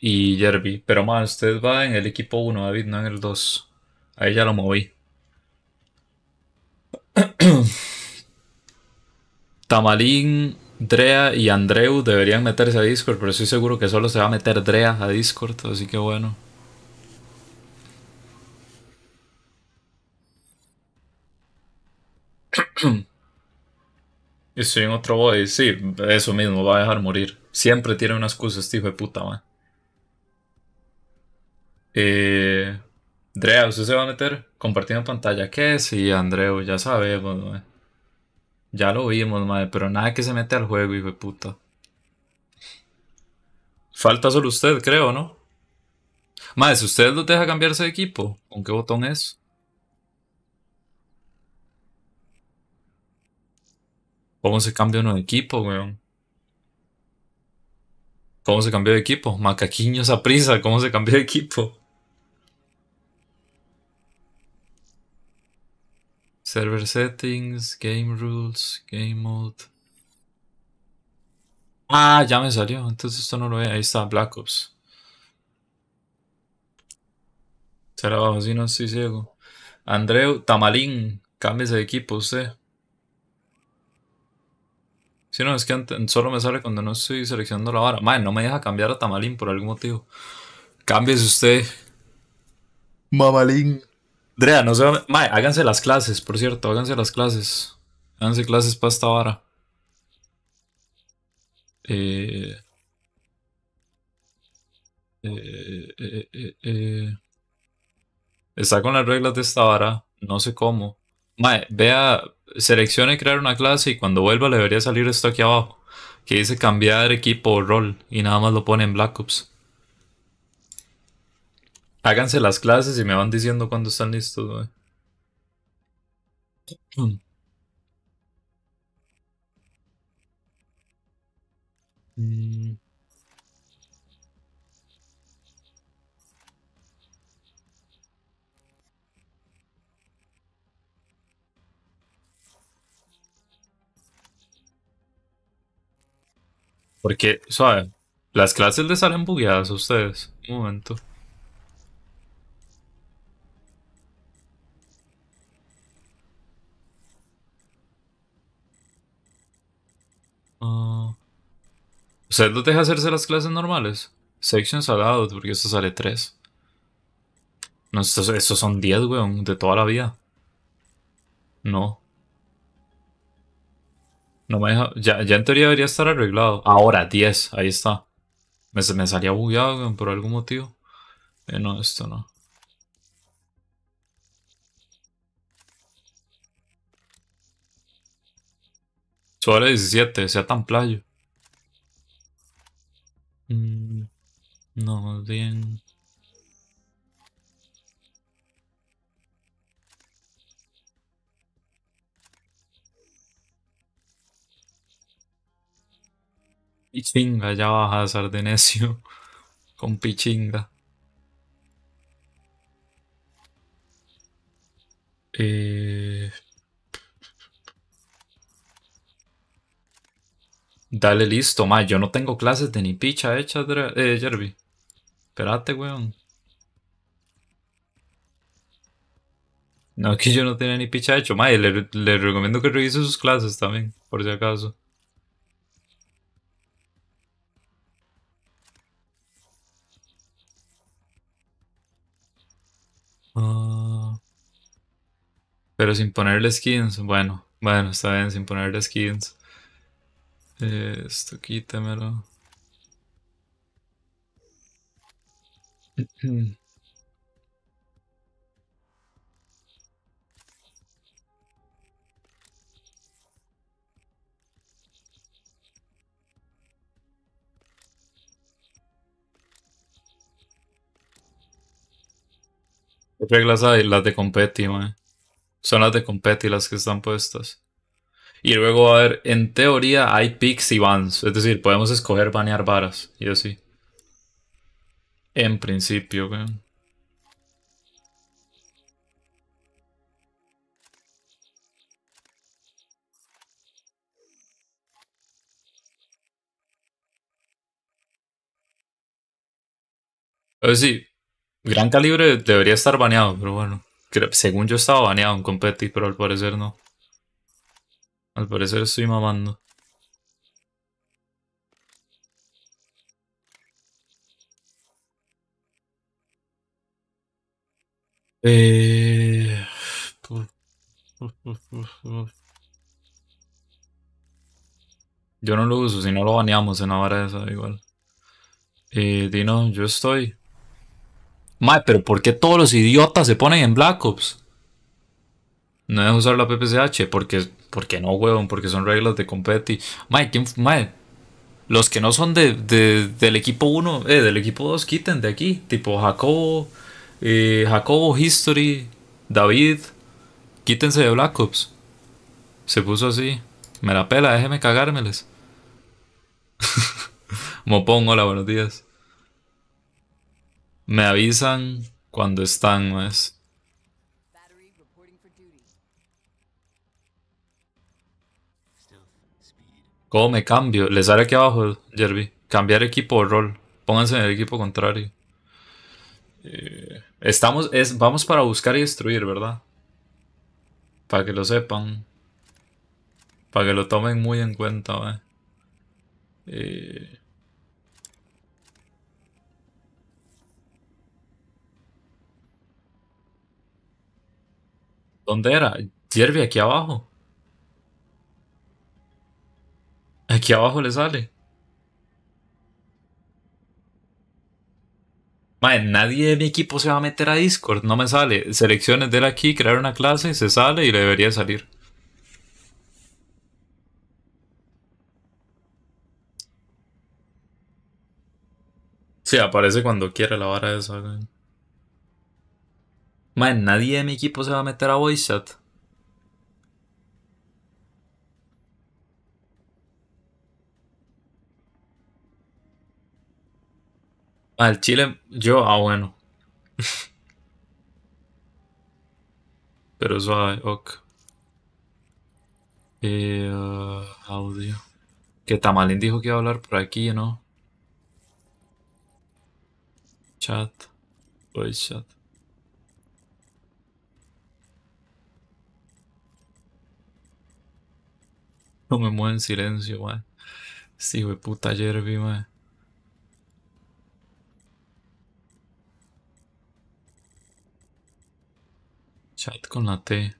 y Jerby. Pero más, usted va en el equipo 1, David, no en el 2. Ahí ya lo moví. Tamalín, Drea y Andreu deberían meterse a Discord, pero estoy seguro que solo se va a meter Drea a Discord, así que bueno. Estoy en otro boy, sí, eso mismo, va a dejar morir. Siempre tiene una excusa este hijo de puta, man. Eh, Drea, ¿usted se va a meter compartiendo pantalla? ¿Qué? Sí, Andreu, ya sabemos. Ya lo vimos, madre, pero nada que se mete al juego, hijo de puta. Falta solo usted, creo, ¿no? Madre, si usted lo deja cambiarse de equipo, ¿con qué botón es? ¿Cómo se cambia uno de equipo, weón? ¿Cómo se cambió de equipo? Macaquiños a prisa, ¿cómo se cambió de equipo? Server settings, game rules, game mode. Ah, ya me salió. Entonces esto no lo ve. Ahí está, Black Ops. Será abajo, si no estoy ciego. Andreu, Tamalín, cámbiese de equipo usted. Si no, es que solo me sale cuando no estoy seleccionando la vara. Madre, no me deja cambiar a Tamalín por algún motivo. Cámbiese usted. Mamalín. Drea, no se va. Mae, háganse las clases, por cierto, háganse las clases. Háganse clases para esta vara. Eh, eh, eh, eh, Está con las reglas de esta vara, no sé cómo. Mae, vea, seleccione crear una clase y cuando vuelva le debería salir esto aquí abajo. Que dice cambiar equipo o rol y nada más lo pone en Black Ops. Háganse las clases y me van diciendo cuando están listos, mm. Porque, suave, las clases les salen bugueadas a ustedes. Un momento. Uh, ¿Usted no deja hacerse las clases normales? Sections allowed, porque esto sale 3. No, estos, son 10, weón, de toda la vida. No. No me deja. Ya, ya en teoría debería estar arreglado. Ahora, 10, ahí está. Me, me salía bugueado, weón, por algún motivo. Eh, no, esto no. Solo 17, sea tan playo. Mm, no, bien. Pichinga, ya baja a. Con pichinga. Eh... Dale listo, ma. Yo no tengo clases de ni picha hechas, eh, Jerby. Espérate, weón. No, que yo no tenía ni picha hecho, ma. Le, le recomiendo que revise sus clases también, por si acaso. Ah. pero sin ponerle skins. Bueno, bueno, está bien, sin ponerle skins. Esto quítamelo. ¿Qué reglas hay? Las de competi, Son las de competi las que están puestas. Y luego, a ver, en teoría hay picks y bans. Es decir, podemos escoger banear varas y así. En principio, weón. sí, gran calibre debería estar baneado, pero bueno. Según yo estaba baneado en Competi, pero al parecer no. Al parecer estoy mamando. Eh... Yo no lo uso, si no lo baneamos en la vara esa, igual. Eh, Dino, yo estoy. Mae, pero ¿por qué todos los idiotas se ponen en Black Ops? No dejo usar la PPCH, porque, porque no, huevón, porque son reglas de competi. Mae, ¿quién, mae, los que no son de, del equipo 1, eh, del equipo 2, quiten de aquí. Tipo Jacobo, eh, Jacobo History, David, quítense de Black Ops. Se puso así. Me la pela, déjeme cagármeles. Mopón, hola, buenos días. Me avisan cuando están, más. ¿Cómo me cambio? Les sale aquí abajo, Jerby. Cambiar equipo o rol. Pónganse en el equipo contrario. Eh, estamos, es, vamos para buscar y destruir, ¿verdad? Para que lo sepan. Para que lo tomen muy en cuenta, eh, ¿Dónde era? Jerby, aquí abajo. Aquí abajo le sale. Madre, nadie de mi equipo se va a meter a Discord, no me sale. Selecciones de él aquí, crear una clase, se sale y le debería salir. Sí, aparece cuando quiere la vara esa. Man, nadie de mi equipo se va a meter a voice Al chile, yo, ah, bueno. Pero suave, ok. Eh, uh, audio. Que Tamalín dijo que iba a hablar por aquí, ¿no? Chat. Voice chat. No me muevo en silencio, man. Sí, de puta Jerby, man. Chat con la T.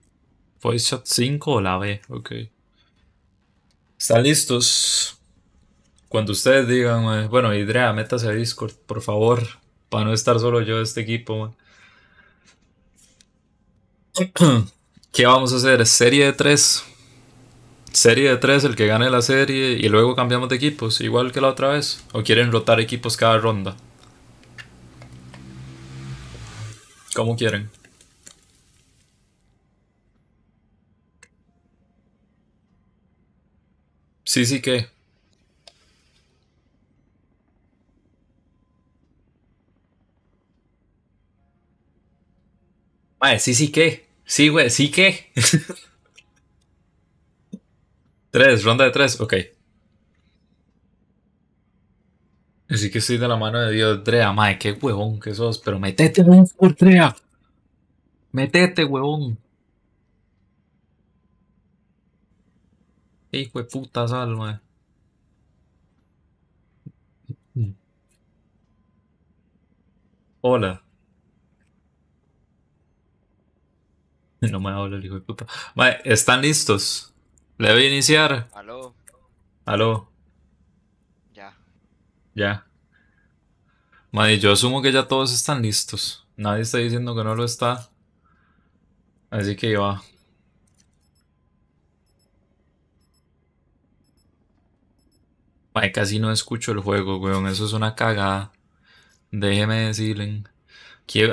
Voice chat 5 o la B? Ok. ¿Están listos? Cuando ustedes digan, bueno, Idrea, métase a Discord, por favor, para no estar solo yo de este equipo. ¿Qué vamos a hacer? Serie de 3 serie de tres, el que gane la serie y luego cambiamos de equipos, igual que la otra vez? ¿O quieren rotar equipos cada ronda? ¿Cómo quieren? Sí, sí que. Vale, sí, sí que. Sí, güey, sí que. Tres, ronda de tres, ok. Así que estoy de la mano de Dios, Drea, mae, qué huevón que sos, pero metete, por Drea. Metete, huevón. Hijo de puta sal, mae. Hola. No me habla el hijo de puta. Mae, ¿están listos? Le voy a iniciar. Aló. Aló. Ya. Ya. Madre, yo asumo que ya todos están listos. Nadie está diciendo que no lo está. Así que va. Madre, casi no escucho el juego, weón. Eso es una cagada. Déjeme decirle.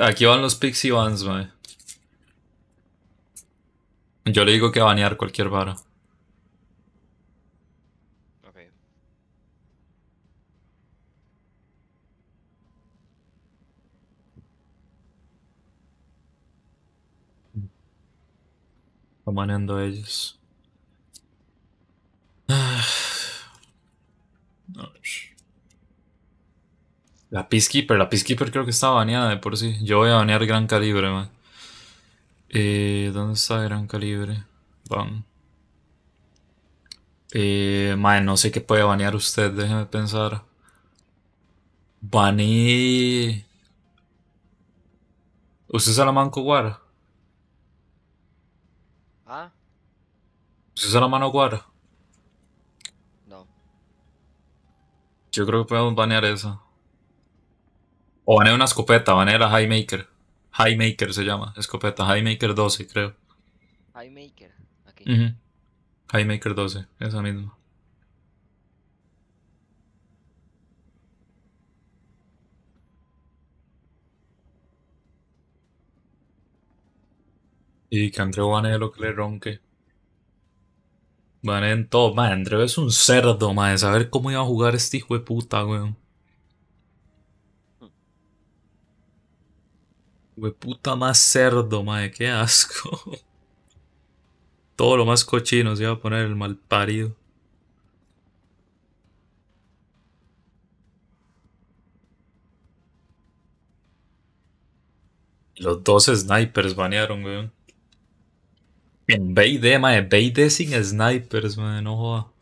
Aquí, van los Pixie Vans, madre. Yo le digo que banear cualquier vara. manejando ellos. La Peacekeeper, la Peacekeeper creo que estaba baneada de por sí. Yo voy a banear Gran Calibre, man. Eh, ¿Dónde está Gran Calibre? Van. Eh, man, no sé qué puede banear usted, déjeme pensar. Bané. ¿Usted es Salamanco Guara? ¿Ah? ¿Usted es Salamanco Guara? No. Yo creo que podemos banear esa. O banear una escopeta, banear la Highmaker. Highmaker se llama, escopeta. Highmaker 12, creo. Highmaker. Aquí. Ujú. Highmaker 12, esa misma. Y que Andreu banee lo que le ronque. Baneen todo. Madre, Andreu es un cerdo, madre. Saber cómo iba a jugar este hijo de puta, weón. Hijo de puta más cerdo, madre. Qué asco. Todo lo más cochino se iba a poner el mal parido. Los dos snipers banearon, weón. En BD, mae, BD sin snipers, mae, no joda.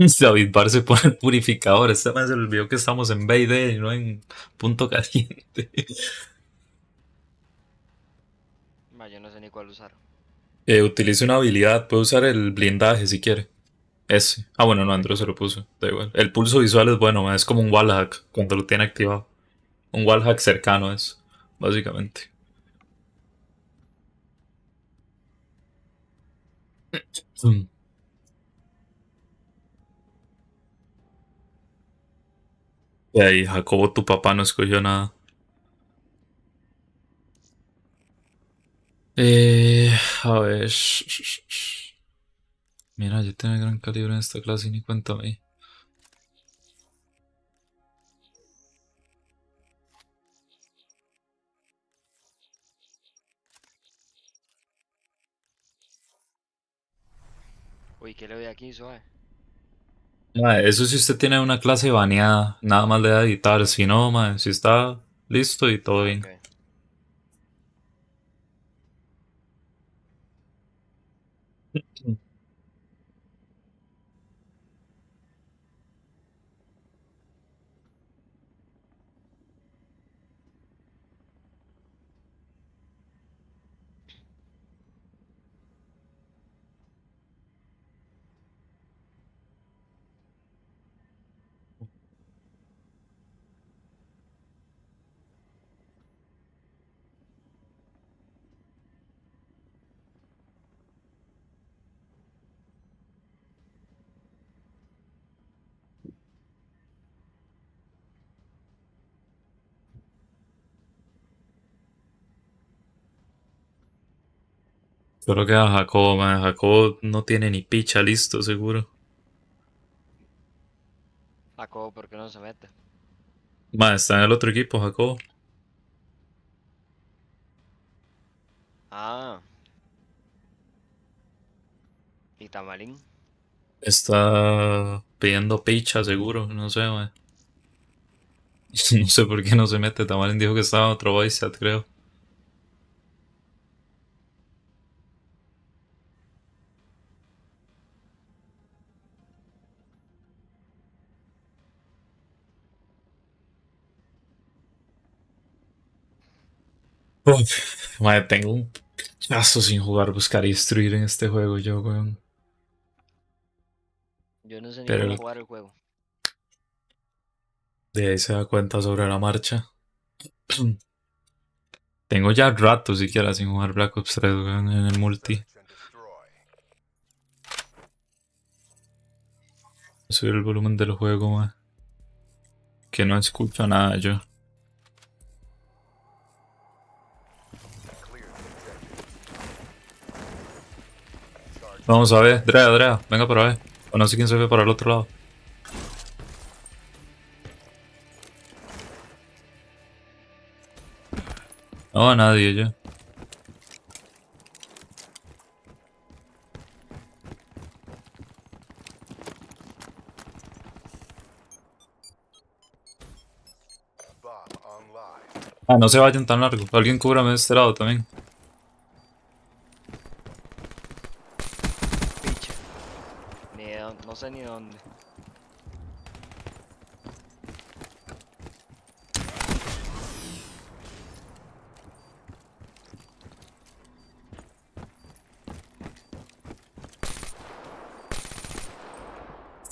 David Bar se pone el purificador. Este mae se olvidó que estamos en BD y no en punto caliente. Ma, yo no sé ni cuál usar. Eh, utilice una habilidad, puede usar el blindaje si quiere. Ese. Ah, bueno, no, Andrew se lo puso. Da igual. El pulso visual es bueno, es como un wallhack cuando lo tiene activado. Un wallhack cercano es, básicamente. Mm. Y ahí, Jacobo, tu papá no escogió nada. Eh, a ver. Mira, yo tengo gran calibre en esta clase y ni cuenta me. Uy, ¿qué le doy aquí, suave? Eso si usted tiene una clase baneada, nada más le da editar. Si no, mae, si está listo y todo bien. Ok. Solo queda Jacobo, mae. Jacobo no tiene ni picha listo, seguro. Jacobo, ¿por qué no se mete? Mae, está en el otro equipo, Jacobo. Ah. ¿Y Tamarín? Está pidiendo picha, seguro. No sé, mae. No sé por qué no se mete. Tamalin dijo que estaba en otro voice chat, creo. Madre, tengo un caso sin jugar buscar y destruir en este juego yo, weón. Yo no sé ni Pero cómo el- jugar el juego. De ahí se da cuenta sobre la marcha. Tengo ya rato siquiera sin jugar Black Ops 3, weón, en el multi. Subir el volumen del juego, man. Que no escucho nada yo. Vamos a ver, Drea, Drea, venga para ver. O no sé quién se ve para el otro lado. No, nadie ya. Ah, no se vayan tan largo. Alguien cúbrame de este lado también.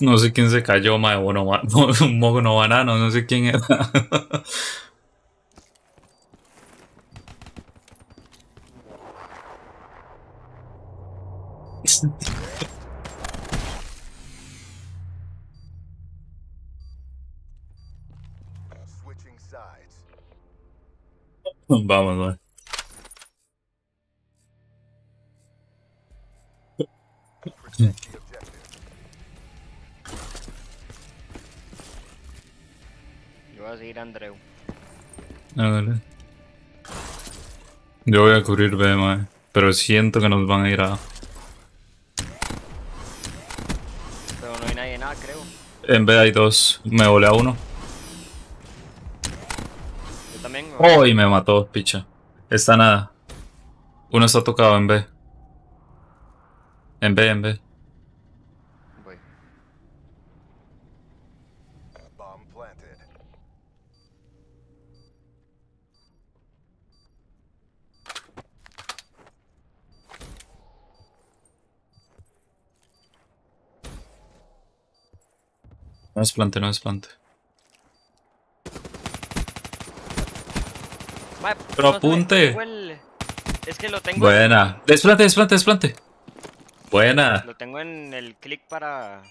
No sé quién se cayó, mae. Un mono banano, no sé quién era. Vamos. seguir a Andreu. Hágale. Yo voy a cubrir B, mae. Pero siento que nos van a ir a. Pero no hay nadie nada, creo. En B hay dos. Me volé a uno. Yo también. ¡Oh! Y me mató, picha. Está nada. Uno está tocado en B. En B, en B. No es plante, no es plante. Mae, Pero apunte. el- Es que lo tengo. Buena. Desplante, desplante, desplante. Buena. Lo tengo en el clic para.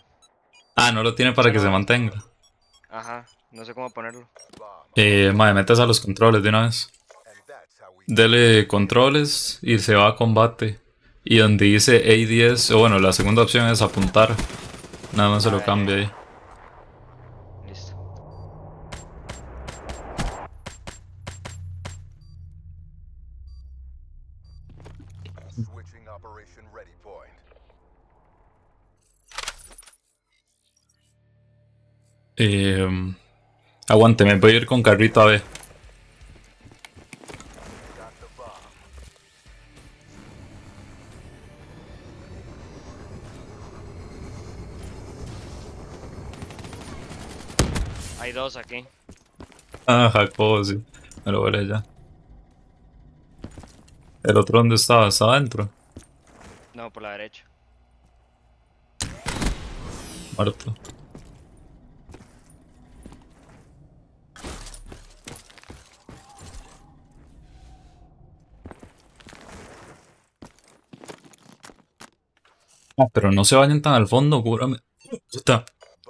Ah, no lo tiene para que se mantenga. Ajá. No sé cómo ponerlo. Eh, madre, metas a los controles de una vez. Dele controles y se va a combate. Y donde dice A10, o bueno, la segunda opción es apuntar. Nada más se lo Ah, cambia ahí. Eh, aguante, me voy a ir con carrito a bomb. Hay dos aquí. Ah, Jacobo, sí. Me lo volé ya. ¿El otro dónde estaba? ¿Estaba adentro? No, por la derecha. Muerto. Pero no se vayan tan al fondo, cúbrame. Puta.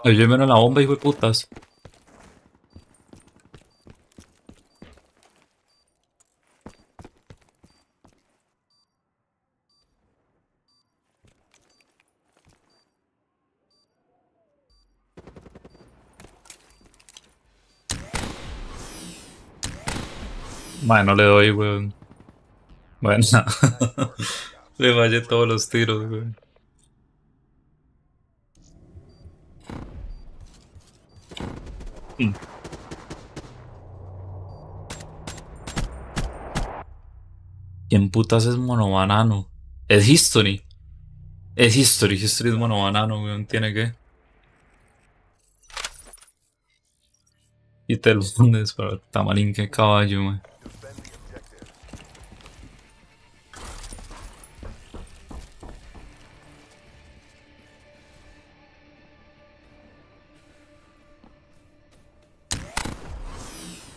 Ayúdenme en la bomba, hijo de putas. Madre, no le doy, weón. Bueno. le fallé todos los tiros, weón. ¿Quién putas es monobanano? Es History. Es History, History es monobanano, weón. Tiene que. Y te lo pones para tamalín, que caballo, weón.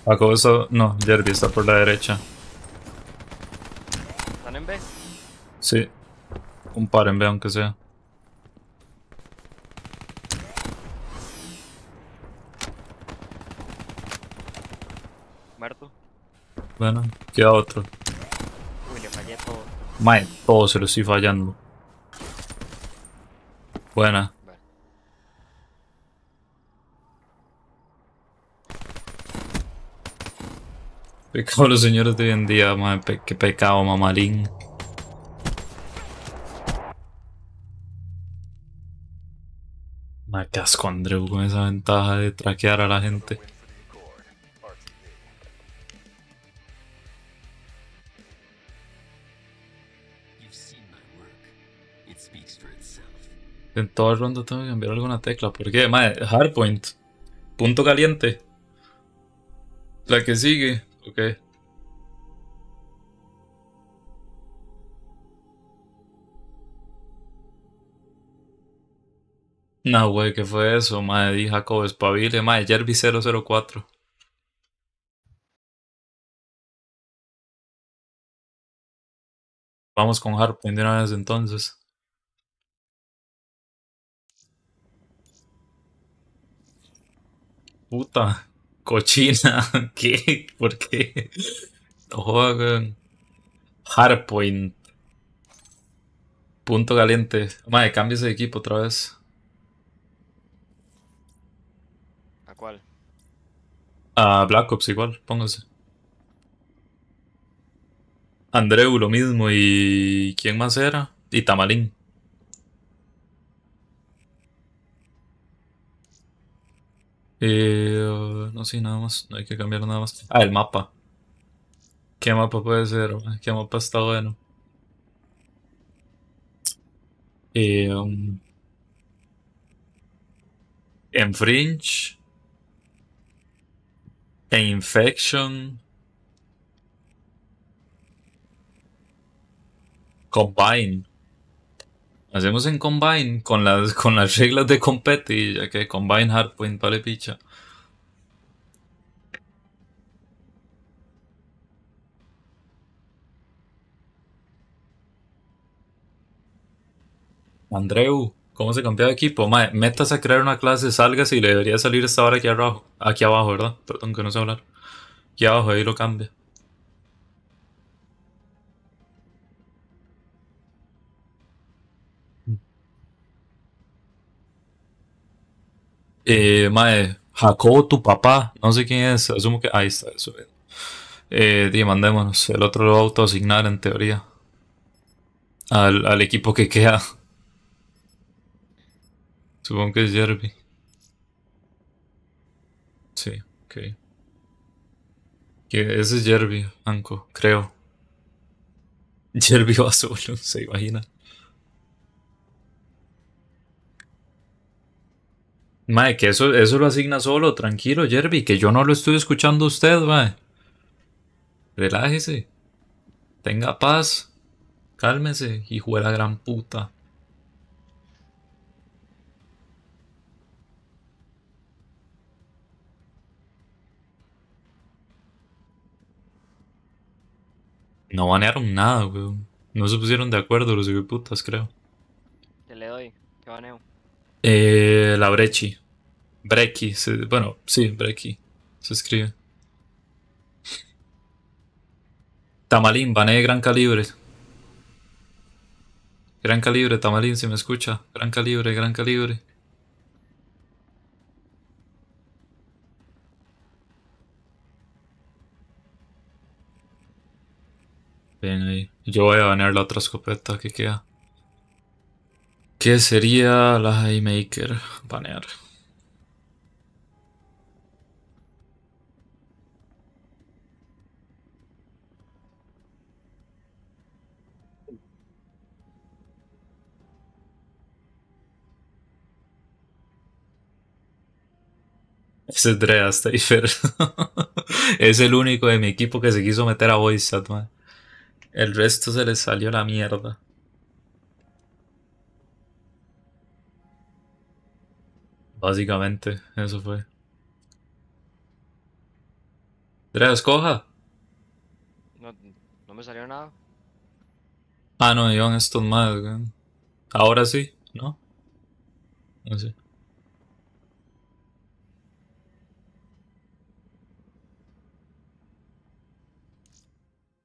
Acabo eso. No, Jerby está por la derecha. ¿Están en B? Sí. Un par en B, aunque sea. Muerto. Bueno, queda otro. Uy, le fallé todo. Mae, todo se lo estoy fallando. Buena. Pecado los señores de hoy en día, madre, qué pecado, mamalín. Me casco Andreu con esa ventaja de traquear a la gente. En toda ronda tengo que cambiar alguna tecla. ¿Por qué? Madre, hardpoint. Punto caliente. La que sigue. Ok. No, güey, ¿qué fue eso? Madre, di Jacob espabile. Madre, Jerby 004. Vamos con Hardpoint de una vez entonces. Puta, cochina, ¿qué? ¿Por qué? Juegan. Hardpoint. Punto caliente. Madre, cambies de equipo otra vez. ¿A cuál? A Black Ops igual, póngase. Andreu lo mismo y... ¿Quién más era? Y Tamalín. Eh, no sé, nada más. No hay que cambiar nada más. Ah, el mapa. ¿Qué mapa puede ser? ¿Qué mapa está bueno? Eh, um, en Fringe. En Infection. Combine. Hacemos en Combine con las, con las reglas de Competi, ya que Combine Hardpoint vale picha. Andreu, ¿cómo se cambia de equipo? Mae, metas a crear una clase, salgas y le debería salir esta hora aquí abajo. Aquí abajo, ¿verdad? Perdón que no sé hablar. Aquí abajo, ahí lo cambia. Eh, mae, Jacobo, tu papá, no sé quién es, asumo que. Ahí está, eso. Eh, mandémonos. El otro lo va a autoasignar en teoría. Al, al equipo que queda. Supongo que es Jerby. Sí, ok. Que ese es Jerby, Anko, creo. Jerby va solo, se imagina. Mae, que eso, eso lo asigna solo, tranquilo, Jerby, que yo no lo estoy escuchando a usted, mae. Relájese. Tenga paz. Cálmese, hijo de la gran puta. No banearon nada, weón. No se pusieron de acuerdo los putas, creo. ¿Qué le doy? ¿Qué baneo? Eh, la Brechi. Brecky. se- bueno, sí, Brecky. Se escribe. Tamalín, banee gran calibre. Gran calibre, Tamalín, si me escucha. Gran calibre, gran calibre. Bien ahí. Yo voy a banear la otra escopeta que queda. ¿Qué sería la Haymaker? Banear. Ese es Drea Stafer. es el único de mi equipo que se quiso meter a Voice. El resto se les salió la mierda. Básicamente, eso fue. Drea, escoja. No, no me salió nada. Ah, no, iban estos más. Ahora sí, ¿no? No sé.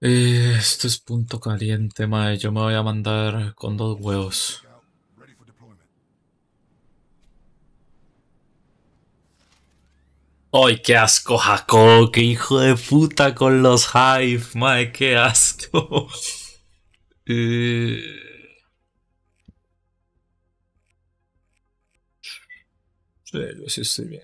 Eh, esto es punto caliente, mae. Yo me voy a mandar con dos huevos. ¡Ay, qué asco, Jacob! ¡Qué hijo de puta con los Hive! ¡Mae, qué asco! Eh, Sí, sí estoy bien.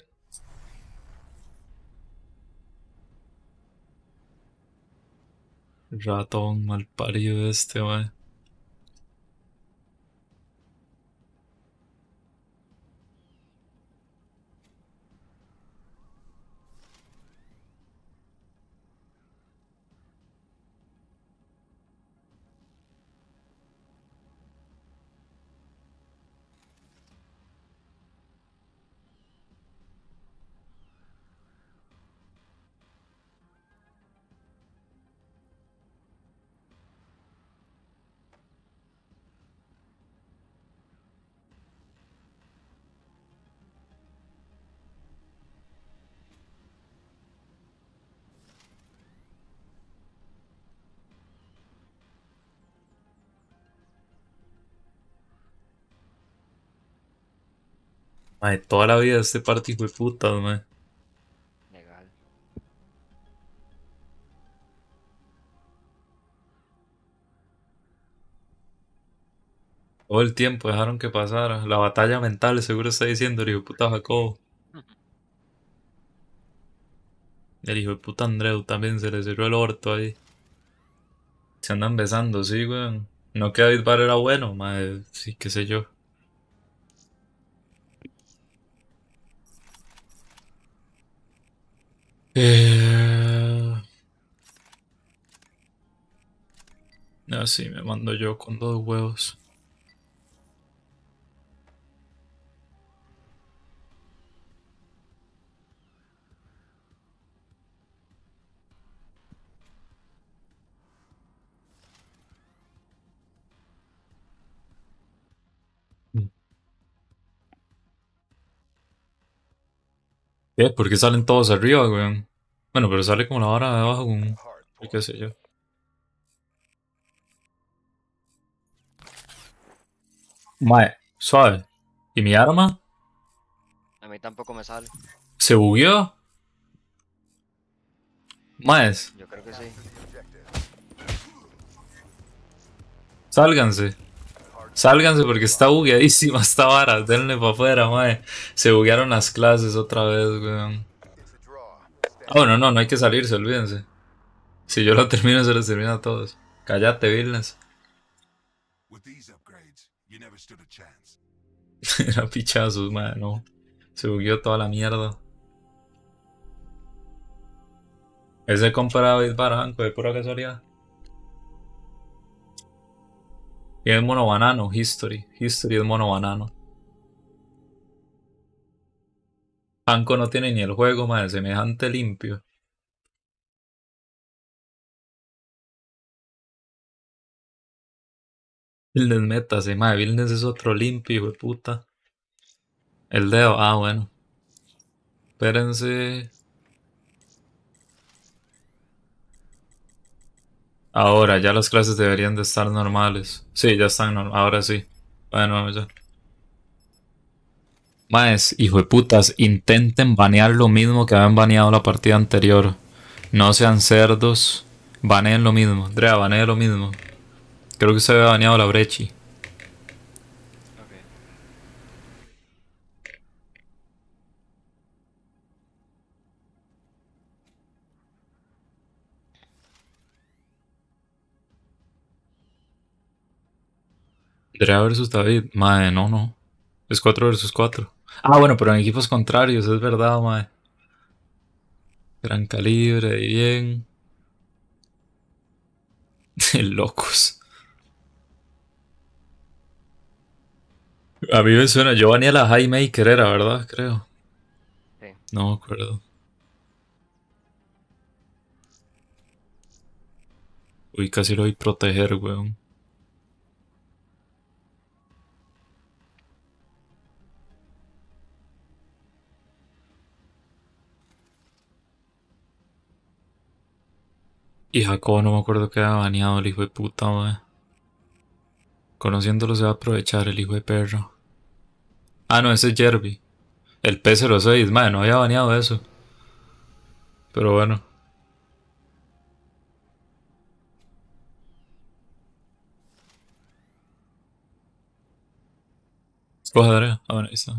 Ratón mal parido este, mae. Mae, toda la vida este party fue puta, mae. Legal. Todo el tiempo dejaron que pasara. La batalla mental, seguro está diciendo el hijo de puta Jacobo. El hijo de puta Andreu también se le cerró el orto ahí. Se andan besando, sí, weón. No que David Bar era bueno, madre, sí, qué sé yo. Eh... Ah, sí, me mando yo con dos huevos. ¿Qué? ¿Por qué salen todos arriba, weón? Bueno, pero sale como la vara de abajo con... Qué sé yo. Mae, suave. ¿Y mi arma? A mí tampoco me sale. ¿Se bugueó? Maes, Yo creo que sí. Sálganse. Sálganse porque está bugueadísima esta vara. Denle para afuera, mae. Se buguearon las clases otra vez, weón. Ah, bueno, no, no hay que salirse, olvídense. Si yo lo termino, se los termina a todos. Cállate, Vilnes. Era pichazos, mae, no. Se bugueó toda la mierda. Ese compra David Barranco, de pura casualidad. Y es mono banano, History. History es mono banano. Hanko no tiene ni el juego, mae, semejante limpio. Vilnes métase, mae, Vilnes es otro limpio, hijo de puta. El dedo, ah, bueno. Espérense. Ahora, ya las clases deberían de estar normales. Sí, ya están normales. Ahora sí. Bueno, vamos ya. Maes, hijo de putas, intenten banear lo mismo que habían baneado la partida anterior. No sean cerdos. Baneen lo mismo. Drea, banee lo mismo. Creo que se había baneado la Brechi. Ok. Drea versus David. Mae, no, no. Es 4 versus 4. Ah, bueno, pero en equipos contrarios, es verdad, mae. Gran calibre, y bien. Locos. A mí me suena, yo baneé a la High Maker, era, ¿verdad? Creo. Sí. No me acuerdo. Uy, casi lo voy a proteger, weón. Y Jacobo no me acuerdo que había baneado el hijo de puta, mae. Conociéndolo se va a aprovechar el hijo de perro. Ah, no, ese es Jerby. El P06, mae, no había baneado eso. Pero bueno. Escoja Darea. Ah, bueno, ahí está.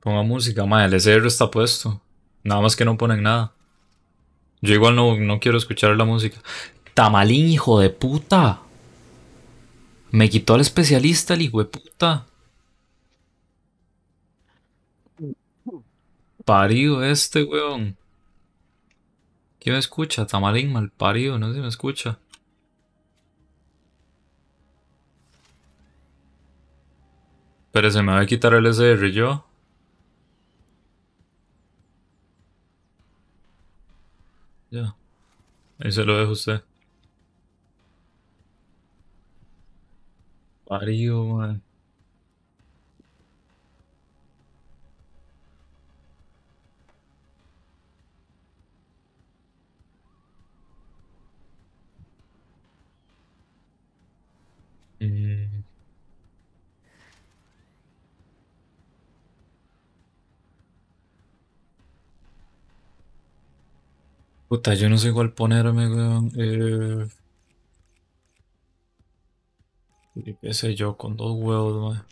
Ponga música, mae, el SR está puesto. Nada más que no ponen nada. Yo igual no, no quiero escuchar la música. Tamalín, hijo de puta. Me quitó al especialista el hijo de puta. Parido este, weón. ¿Quién me escucha? Tamalín, mal parido, no sé si me escucha. Pero se me va a quitar el SR yo. Ya. Ahí se lo dejo a usted. Parido, man. Mm. Puta, yo no sé cuál ponerme, weón. Eh... ¿Qué sé yo? Con dos huevos, man.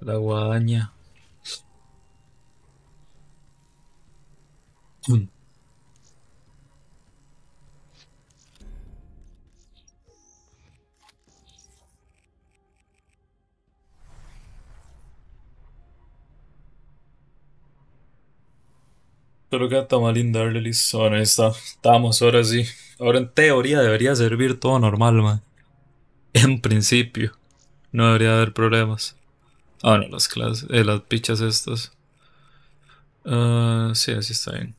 La guadaña. Mm. Solo que está mal darle listo. Ahí está. Estamos ahora sí. Ahora en teoría debería servir todo normal, man. En principio. No debería haber problemas. Ah, no, las clases. Eh, las pichas estas. Ah, sí, así está bien.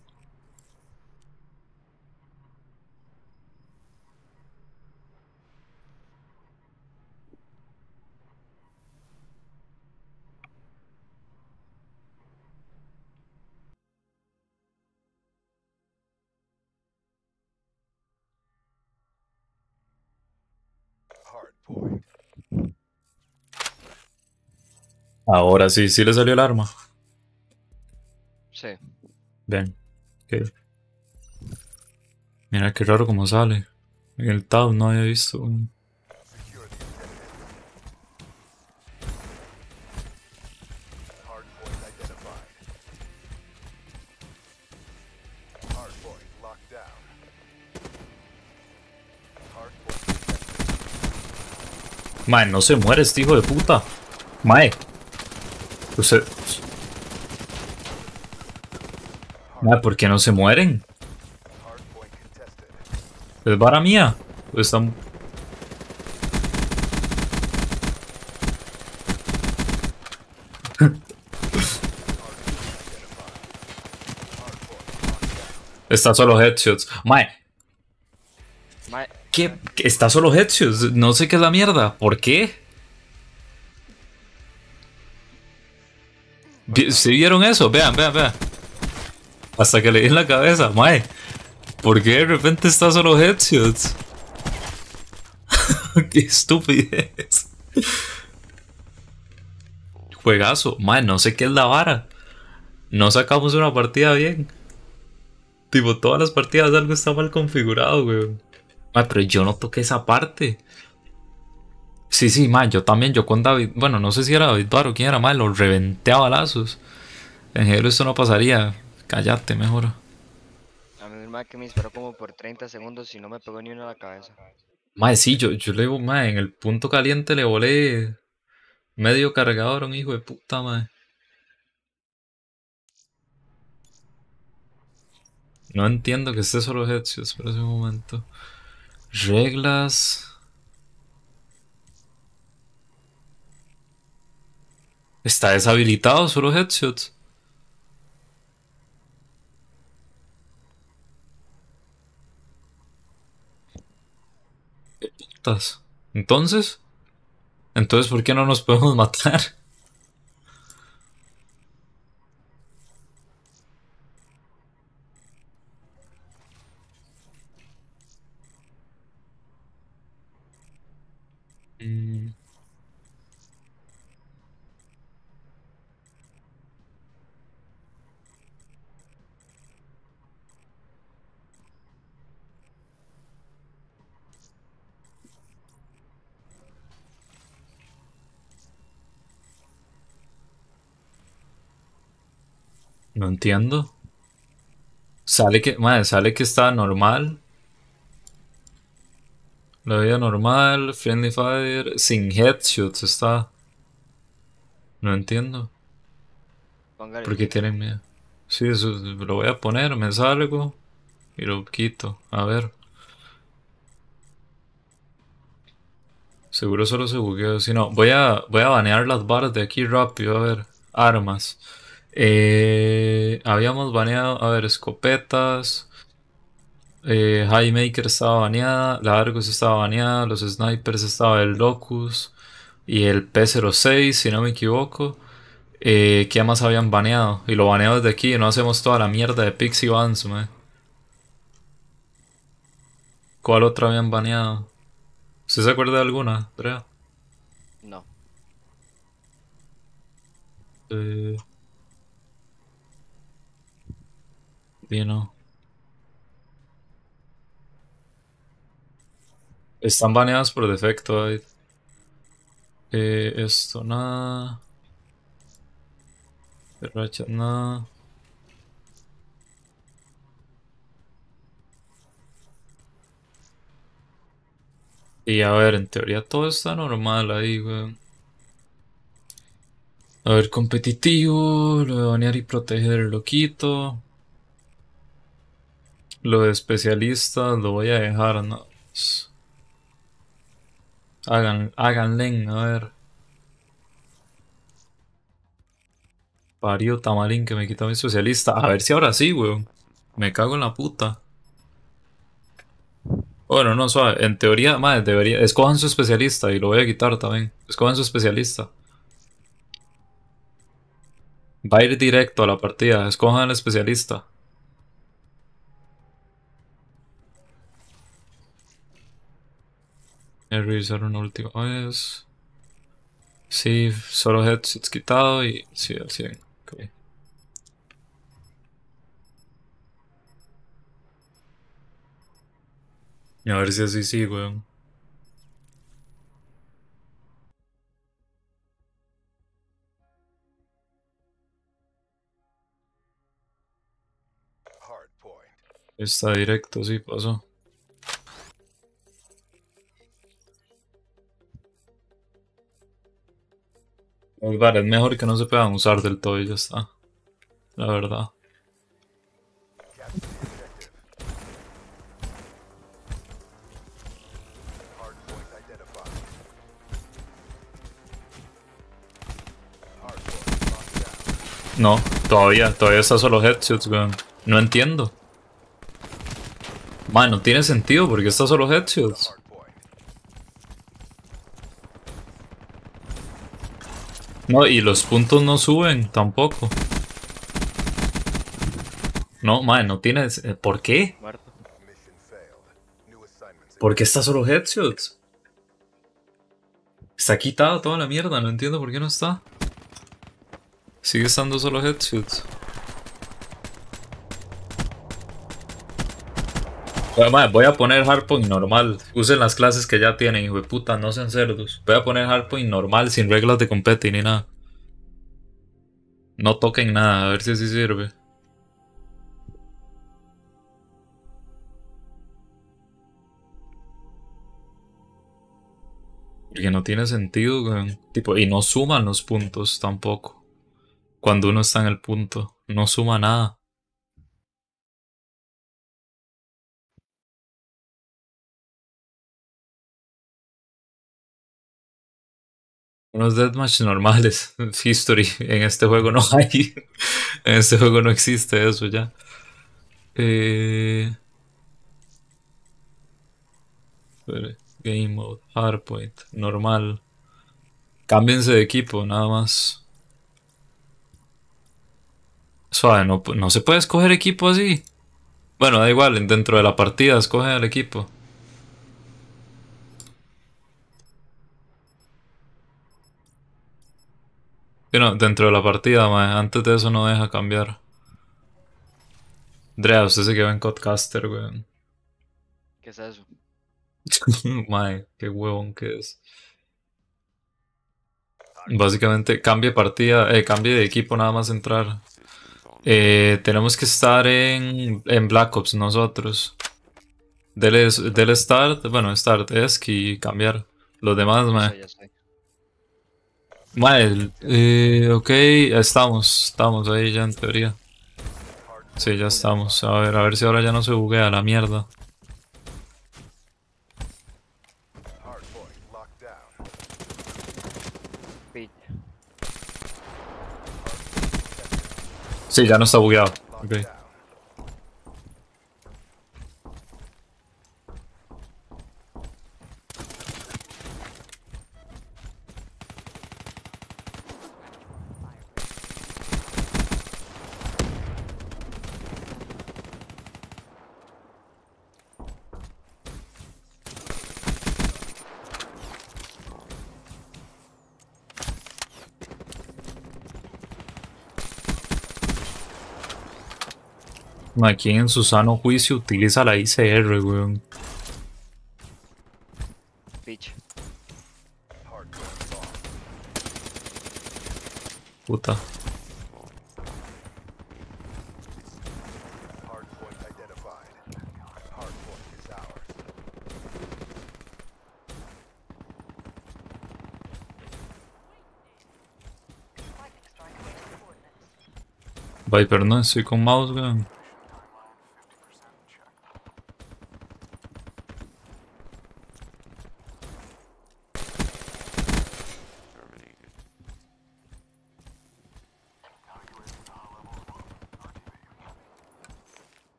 Ahora sí, sí le salió el arma. Sí. Ven. Ok. Mira qué raro como sale. En el tab no había visto. un- Mae, no se muere este hijo de puta. Mae. Usted. Mae, ¿por qué no se mueren? ¿Es vara mía? ¿O están.? Está solo headshots. Mae, Está solo headshots. No sé qué es la mierda. ¿Por qué? Vi- ¿Sí vieron eso? Vean, vean, vean. Hasta que le di en la cabeza. Mae, ¿por qué de repente está solo headshots? qué estupidez. Juegazo. Mae, no sé qué es la vara. No sacamos una partida bien. Tipo, todas las partidas algo está mal configurado, weón. Ah, pero yo no toqué esa parte. Sí, sí, man, yo también, yo con David, bueno, no sé si era David Baro, quién era, man, lo reventé a balazos. En Halo esto no pasaría. Cállate, mejor. a mí el mae que me disparó como por 30 segundos y no me pegó ni uno a la cabeza. Mae, sí, yo, yo le digo, mae, en el punto caliente le volé medio cargador a un hijo de puta, mae. No entiendo que esté solo headshots, espera un momento. Reglas. Está deshabilitado solo headshots. Entonces, entonces, ¿por qué no nos podemos matar? Mm. No entiendo. Sale que, madre, sale que está normal. La vida normal, Friendly Fire, sin headshots está. No entiendo. Póngale. ¿Por qué tienen miedo? Sí, eso lo voy a poner, me salgo y lo quito. A ver. Seguro solo se bugueó. Si no, voy a, voy a banear las barras de aquí rápido. A ver. Armas. Eh, habíamos baneado, a ver, escopetas. Eh, Highmaker estaba baneada. La Argus estaba baneada. Los snipers estaba el Locus. Y el P06, si no me equivoco. Eh, ¿Qué más habían baneado? Y lo baneo desde aquí. No hacemos toda la mierda de Pixie Vans, man. ¿Cuál otra habían baneado? ¿Usted se acuerda de alguna, Andrea? No. Eh, Están baneadas por defecto. David. Eh, esto nada. Ratchet nada. Y a ver, en teoría todo está normal ahí, weón. A ver, competitivo, lo de banear y proteger lo quito. Lo de especialistas lo voy a dejar, no. Hagan, háganle, a ver. Parió tamalín que me quitó mi especialista. A ver si ahora sí, weón. Me cago en la puta. Bueno, no, suave. En teoría, madre, debería. Escojan su especialista y lo voy a quitar también. Escojan su especialista. Va a ir directo a la partida. Escojan al especialista. Voy a revisar una última vez. Sí, solo headsets quitado y sí, al 100. ok. Y a ver si así sí, weón. Hard point. Está directo, sí, pasó. Pues vale, es mejor que no se puedan usar del todo y ya está. La verdad. No, todavía, todavía está solo headshots, weón. No entiendo. Man, no tiene sentido porque está solo headshots. No, y los puntos no suben tampoco. No, man, no tiene. eh, ¿Por qué? ¿Por qué está solo headshots? Está quitado toda la mierda, no entiendo por qué no está. Sigue estando solo headshots. Voy a poner hardpoint normal. Usen las clases que ya tienen, hijo de puta, no sean cerdos. Voy a poner hardpoint normal, sin reglas de competi ni nada. No toquen nada, a ver si así sirve. Porque no tiene sentido. Tipo, y no suman los puntos tampoco. Cuando uno está en el punto, no suma nada. Unos deathmatch normales, history, en este juego no hay. en este juego no existe eso ya. Eh... Game mode, hardpoint, normal. Cámbiense de equipo, nada más. Suave, no, no se puede escoger equipo así. Bueno, da igual, dentro de la partida escoge el equipo. Sí, no, dentro de la partida, mae, antes de eso no deja cambiar. Drea, usted se quedó en Codcaster, weón. ¿Qué es eso? Mae, qué huevón que es. Básicamente, cambie partida, eh, cambie de equipo nada más entrar. Eh, tenemos que estar en, en Black Ops nosotros. Dele, dele start, bueno, start, es y cambiar. Los demás, mae. El- eh, ok, estamos, estamos ahí ya en teoría. Sí, ya estamos. A ver, a ver si ahora ya no se buguea la mierda. Sí, ya no está bugueado. Locked Ok. down. Ma, ¿quién en su sano juicio utiliza la ICR, weón? Pitch. Hardpoint lost. Puta. Hardpoint identified. Hardpoint is ours. Viper, no estoy con mouse, weón.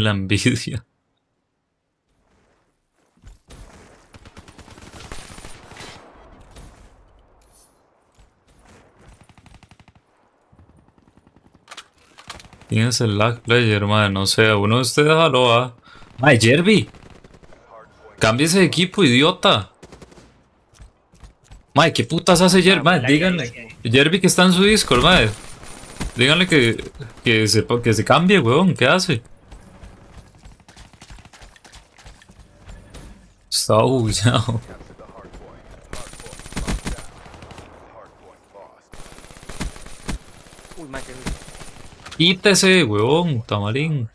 La envidia. ¿Quién es el lag player, madre? No sé, uno de ustedes déjalo, ah. Madre, Jerby, cámbiese de equipo, idiota. Madre, ¿qué putas hace Jerby? Madre, díganle. Jerby que está en su Discord, madre. Díganle que, que, se, que se cambie, weón. ¿Qué hace? Está bugueado. captured the hardpoint. Hardpoint locked down. Hardpoint lost. Uy, Quítese, weón, tamarín.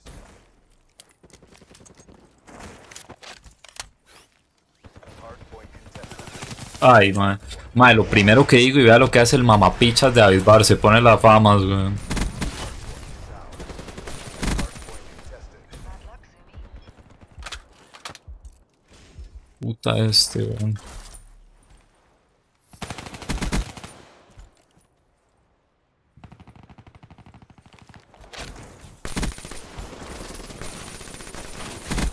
Ay, madre. Madre, lo primero que digo y vea lo que hace el mamapichas de David Bar. Se pone las famas, weón. Hardpoint contested. Puta este, weón.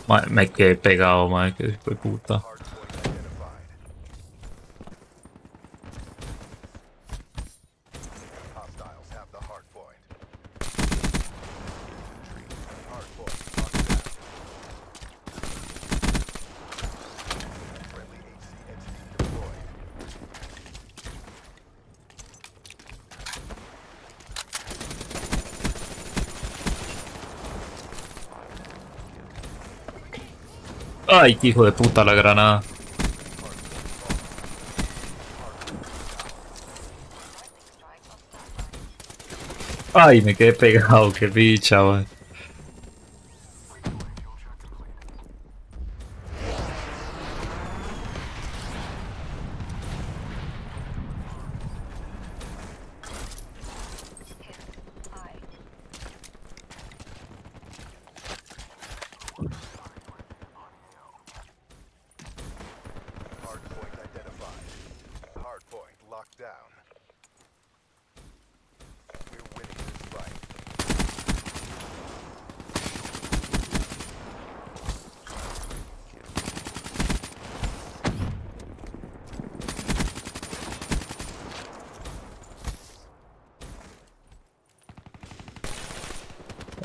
Madre, me quedé pegado, madre, que fue puta. Ay, qué hijo de puta la granada. Ay, me quedé pegado, qué picha, wey.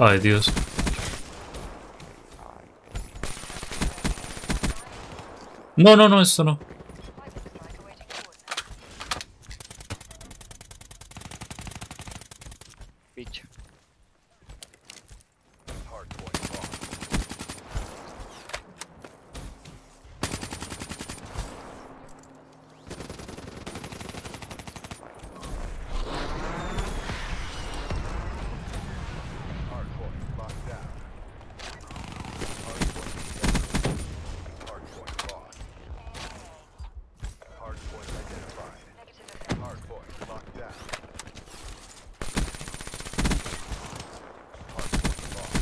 Ay, Dios. No, no, no, esto no. pitch. Hardpoint lost. Hardpoint locked down. Hardpoint contested. Hardpoint lost. Hardpoint identified. Hardpoint locked down. Hardpoint lost.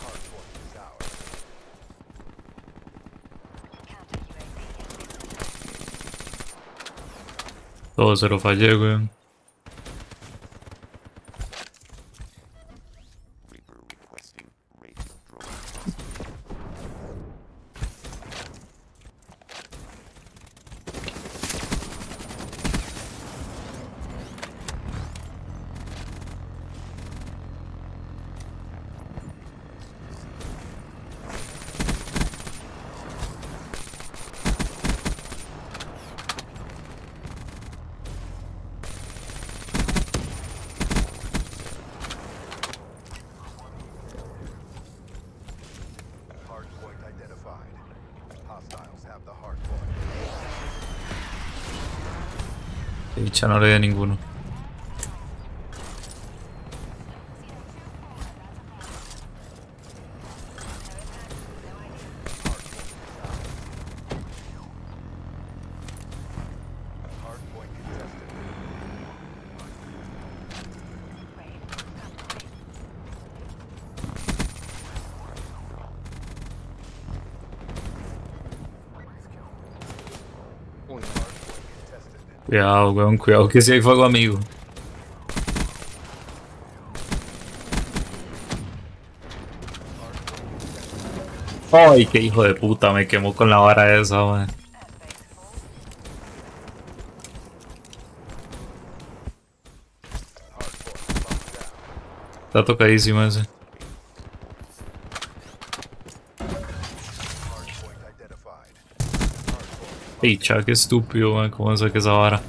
Hardpoint is ours. Todo se lo fallé, weón. Qué dicha no le a ninguno. Cuidado, weón, cuidado que si hay fuego amigo. Ay, qué hijo de puta, me quemó con la vara esa, weón. Está tocadísimo ese. Picha, qué estúpido, weón, cómo saqué esa vara.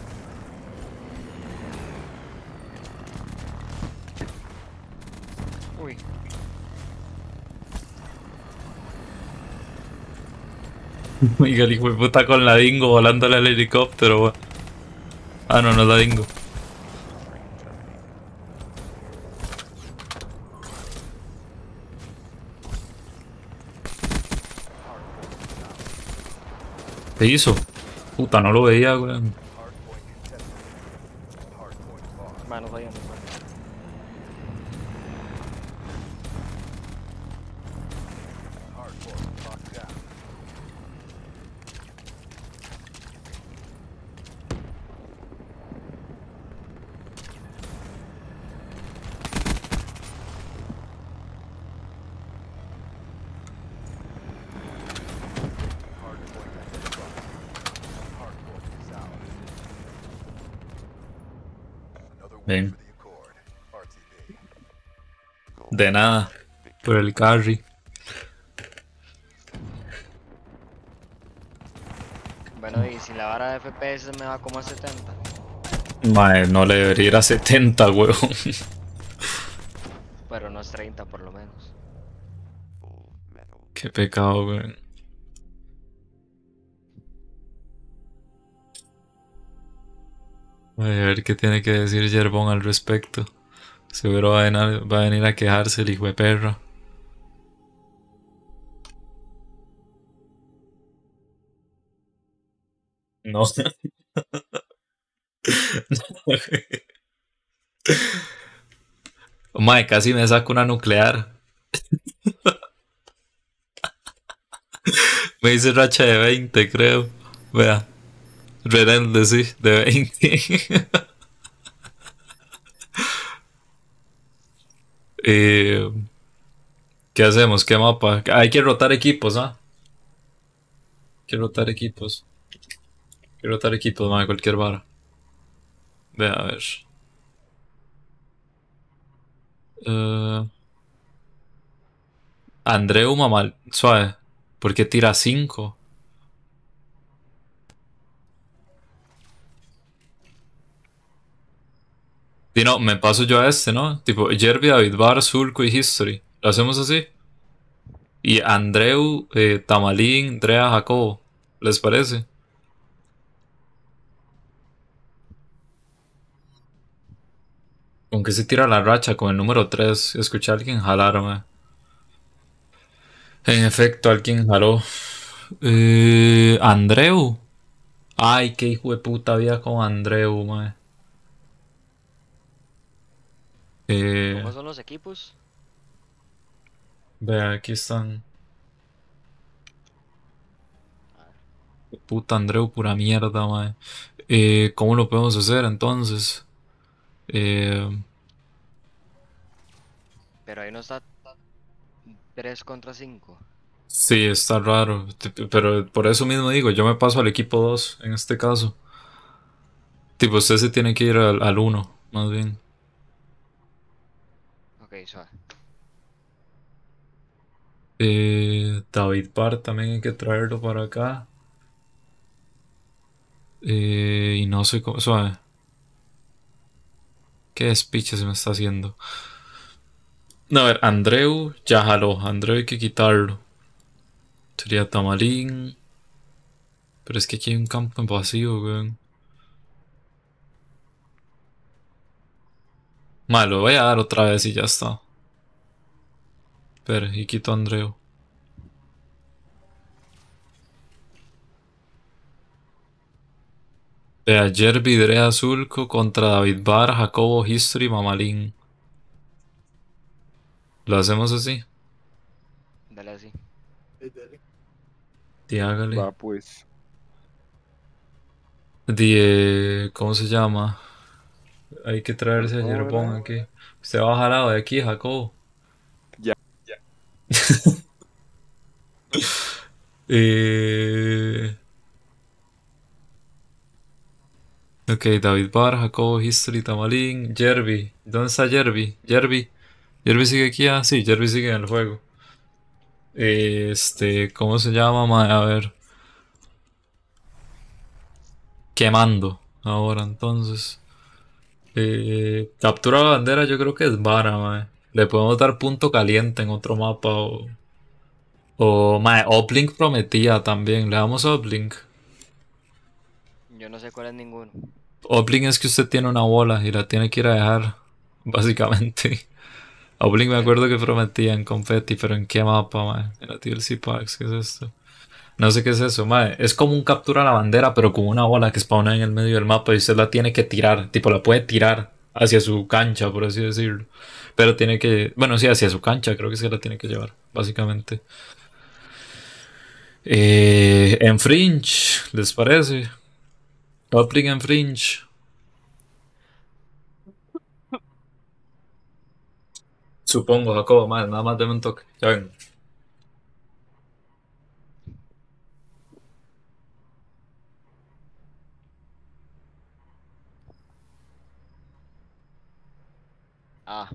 uy. Oiga, el hijo de puta con la dingo volándole al helicóptero. Ah, no, no es la dingo. ¿Qué hizo? Puta, no lo veía, weón. De nada. Por el carry. Bueno, y si la vara de FPS me va como a 70. Mae, no le debería ir a 70, weón. Pero no es 30 por lo menos. Qué pecado, weón. Voy a ver qué tiene que decir Yerbón al respecto. Seguro va a, venir, va a venir a quejarse el hijo de perra. No. Mae, casi me saco una nuclear. Me hice racha de 20, creo. Vea. Relentless, sí, de 20. Eh, ¿Qué hacemos? ¿Qué mapa? Hay que rotar equipos, ¿ah? Hay que rotar equipos. Hay que rotar equipos, madre, cualquier vara. Vea, a ver. Eh, Andreu Mamal, suave. ¿Por qué tira 5? Y no, me paso yo a este, ¿no? Tipo, Jerby, David Bar, Zulco y History. ¿Lo hacemos así? Y Andreu, eh, Tamalín, Drea, Jacobo. ¿Les parece? Con que se tira la racha con el número 3. Escuché a alguien jalarme. En efecto, alguien jaló. Eh, Andreu. Ay, qué hijo de puta había con Andreu, mae. Eh, ¿Cómo son los equipos? vea, aquí están. Puta Andreu, pura mierda, mae. Eh, ¿cómo lo podemos hacer entonces? Eh, Pero ahí no está 3 contra 5. sí, está raro. Pero por eso mismo digo, yo me paso al equipo 2 en este caso. Tipo, usted se tiene que ir al, al 1, más bien. Ok, suave. Eh, David Parr también hay que traerlo para acá. Eh, y no sé cómo. Suave. ¿Qué despiche se me está haciendo? A ver, Andreu ya jaló. Andreu hay que quitarlo. Sería Tamalín. Pero es que aquí hay un campo en vacío, weón. Madre, lo voy a dar otra vez y ya está. Espera, y quito a Andreu. Vea, Jerby, Drea Zulco contra David Bar, Jacobo, History, Mamalín. ¿Lo hacemos así? Dale así. Y hágale. Va, pues. Di, eh, ¿cómo se llama? Hay que traerse a ¿verdad? aquí. Usted va jalado de aquí, Jacobo. Eh... Ok, David Barr, Jacobo, History, Tamalín, Jerby. ¿Dónde está Jerby? Jerby. Jerby sigue aquí, ah, sí, Jerby sigue en el juego. Este, ¿cómo se llama? mae? A ver. Quemando. Ahora, entonces. Eh, captura la bandera, yo creo que es vara. Le podemos dar punto caliente en otro mapa o. O, mae, Uplink prometía también. Le damos Uplink. Yo no sé cuál es ninguno. Uplink es que usted tiene una bola y la tiene que ir a dejar, básicamente. Uplink me acuerdo que prometía en Confetti, pero ¿en qué mapa, mae? En la TLC Packs, ¿qué es esto? No sé qué es eso, mae. Es como un captura la bandera, pero con una bola que spawna en el medio del mapa y usted la tiene que tirar. Tipo, la puede tirar hacia su cancha, por así decirlo. Pero tiene que. Bueno, sí, hacia su cancha, creo que se la tiene que llevar, básicamente. Eh, en Fringe, ¿les parece? Uplink en Fringe. Supongo, Jacobo, nada más deme un toque. Ya ven. Ah,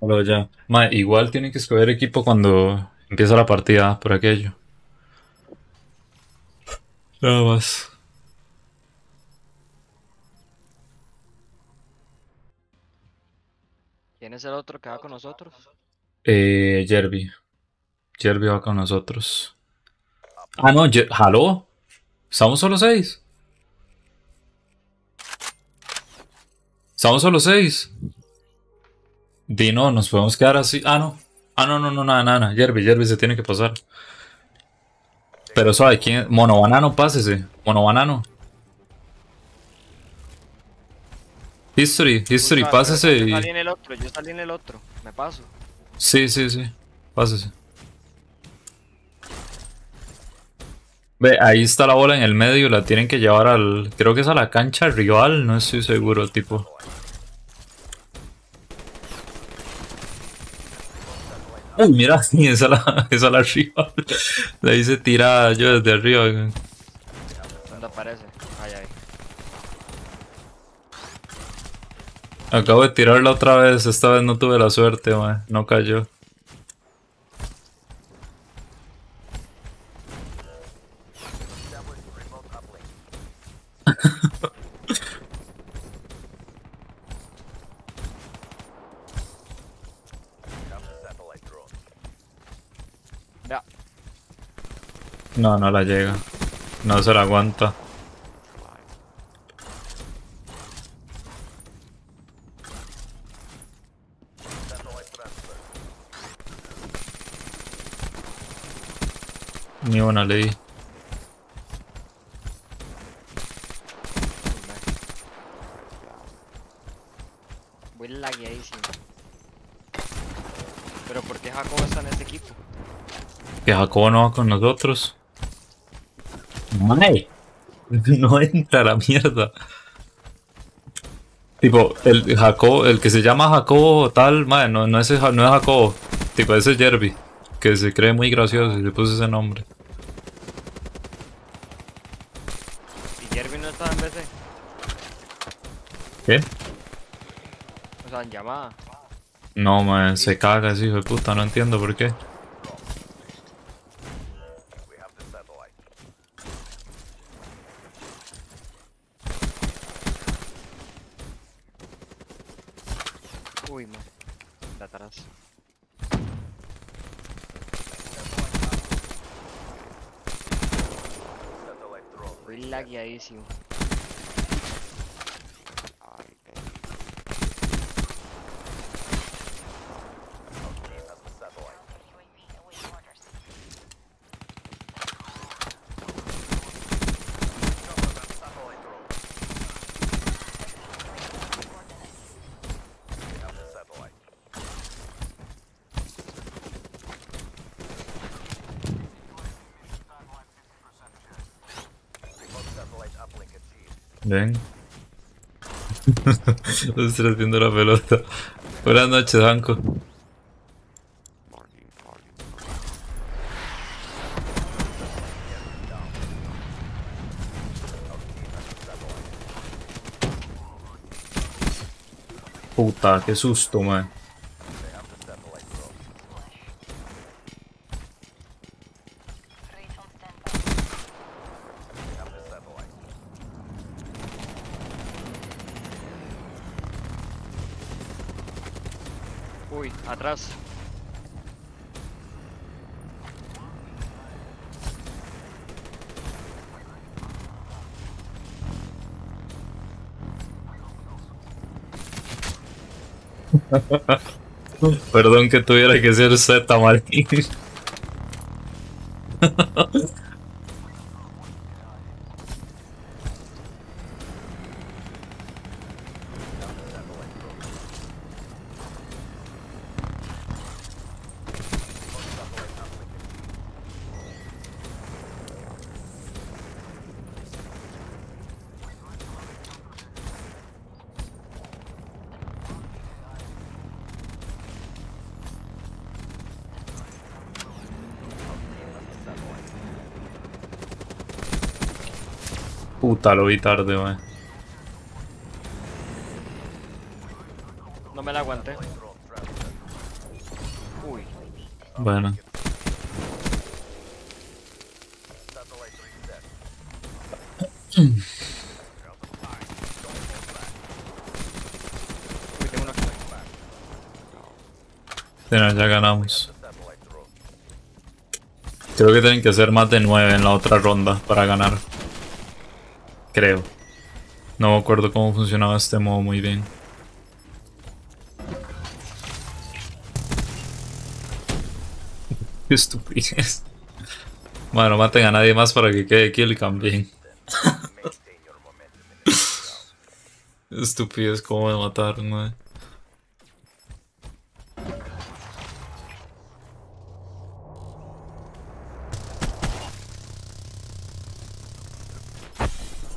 Hola, ya. Mae, igual tienen que escoger equipo cuando empieza la partida por aquello. Nada más. ¿quién es el otro que va con nosotros? Eh, Jerby. Jerby va con nosotros. Ah, no, Jer- ¿jaló? ¿Estamos solo seis? ¿Estamos solo seis? Di no, nos podemos quedar así. Ah, no. Ah, no, no, no, nada, nada. Jerby, Jerby se tiene que pasar. Pero suave, ¿quién? Mono banano, pásese. Mono banano. History, History, pásese Yo salí en el otro, yo salí en el otro. Me paso. Sí, sí, sí. Pásese. Ve, ahí está la bola en el medio, la tienen que llevar al... Creo que es a la cancha rival, no estoy seguro, tipo. Uy, mira, sí, esa la, esa la rival. La hice tirada yo desde arriba. ¿Dónde aparece? Ay, ay. Acabo de tirarla otra vez, esta vez no tuve la suerte, mae, no cayó. No, no la llega. No se la aguanta. Ni una le di. voy lagueadísimo. Pero ¿por qué Jacobo está en este equipo? Que Jacobo no va con nosotros. Mae. No entra la mierda. Tipo, el Jacobo, el que se llama Jacobo tal, mae, no, no, es, no es Jacobo. Tipo, ese es Jerby. Que se cree muy gracioso y le puso ese nombre. ¿Y Jeremy no está en BC? ¿Qué? O sea, en llamada. No, mae, se caga ese hijo de puta, no entiendo por qué. Estoy lagueadísimo. Ven. Estoy haciendo la pelota. Buenas noches, Banco. Puta, qué susto, man. Perdón que tuviera que ser Z, Martín. Puta, lo vi tarde. No me la aguanté. Uy, Bueno. Satellite reset. uy, tengo una cosa. Bueno, ya ganamos. Creo que tienen que ser más de 9 en la otra ronda para ganar. Creo. No me acuerdo cómo funcionaba este modo muy bien. Qué estupidez. Bueno, maten a nadie más para que quede kill momentum. Estupidez cómo me mataron, mae.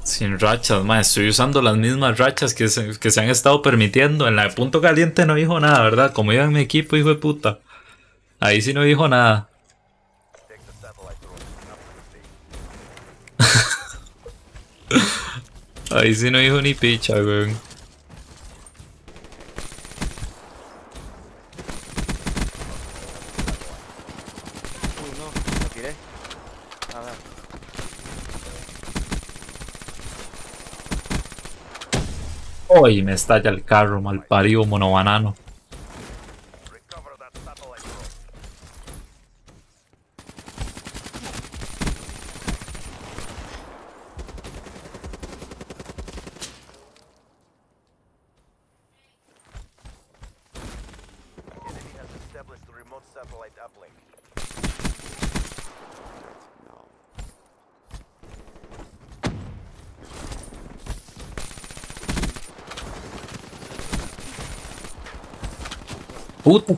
Sin rachas, mae. Estoy usando las mismas rachas que se, que se han estado permitiendo. En la de punto caliente no dijo nada, ¿verdad? Como iba en mi equipo, hijo de puta. Ahí sí no dijo nada. Ahí sí no dijo ni picha, weón. Uy, no, me tiré. A ver. Uy, me estalla el carro, mal parido monobanano.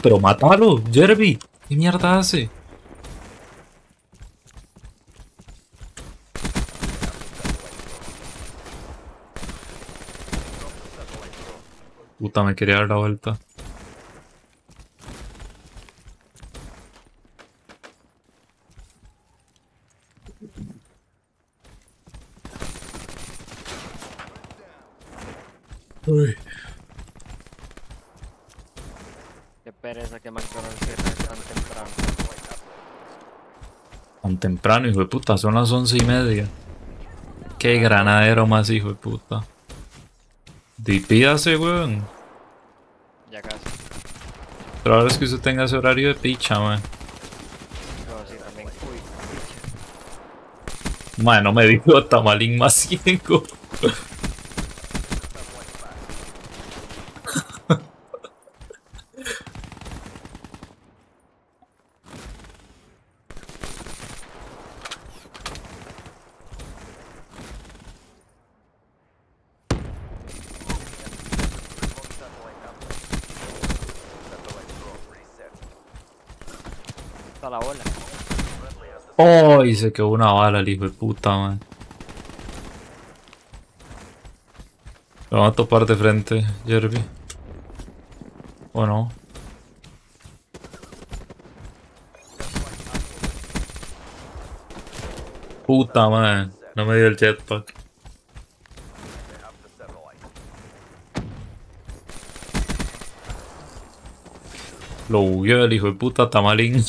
Pero mátalo, Jerby. ¿Qué mierda hace? Puta, me quería dar la vuelta. Uy. Qué pereza que McDonald's cierre tan temprano. Tan temprano, hijo de puta, son las once y media. Qué granadero más, hijo de puta. Dipídase, weón. Ya casi. Pero ahora es que usted tenga ese horario de picha, man. No, sí, también. Uy, picha. Man, no me dijo tamalín más ciego. Está la bola. Oh, y se quedó una bala el hijo de puta, man. Lo van a topar de frente, Jerby. ¿O no? Puta, man. No me dio el jetpack. Lo bugueó el hijo de puta tamalín. Uy,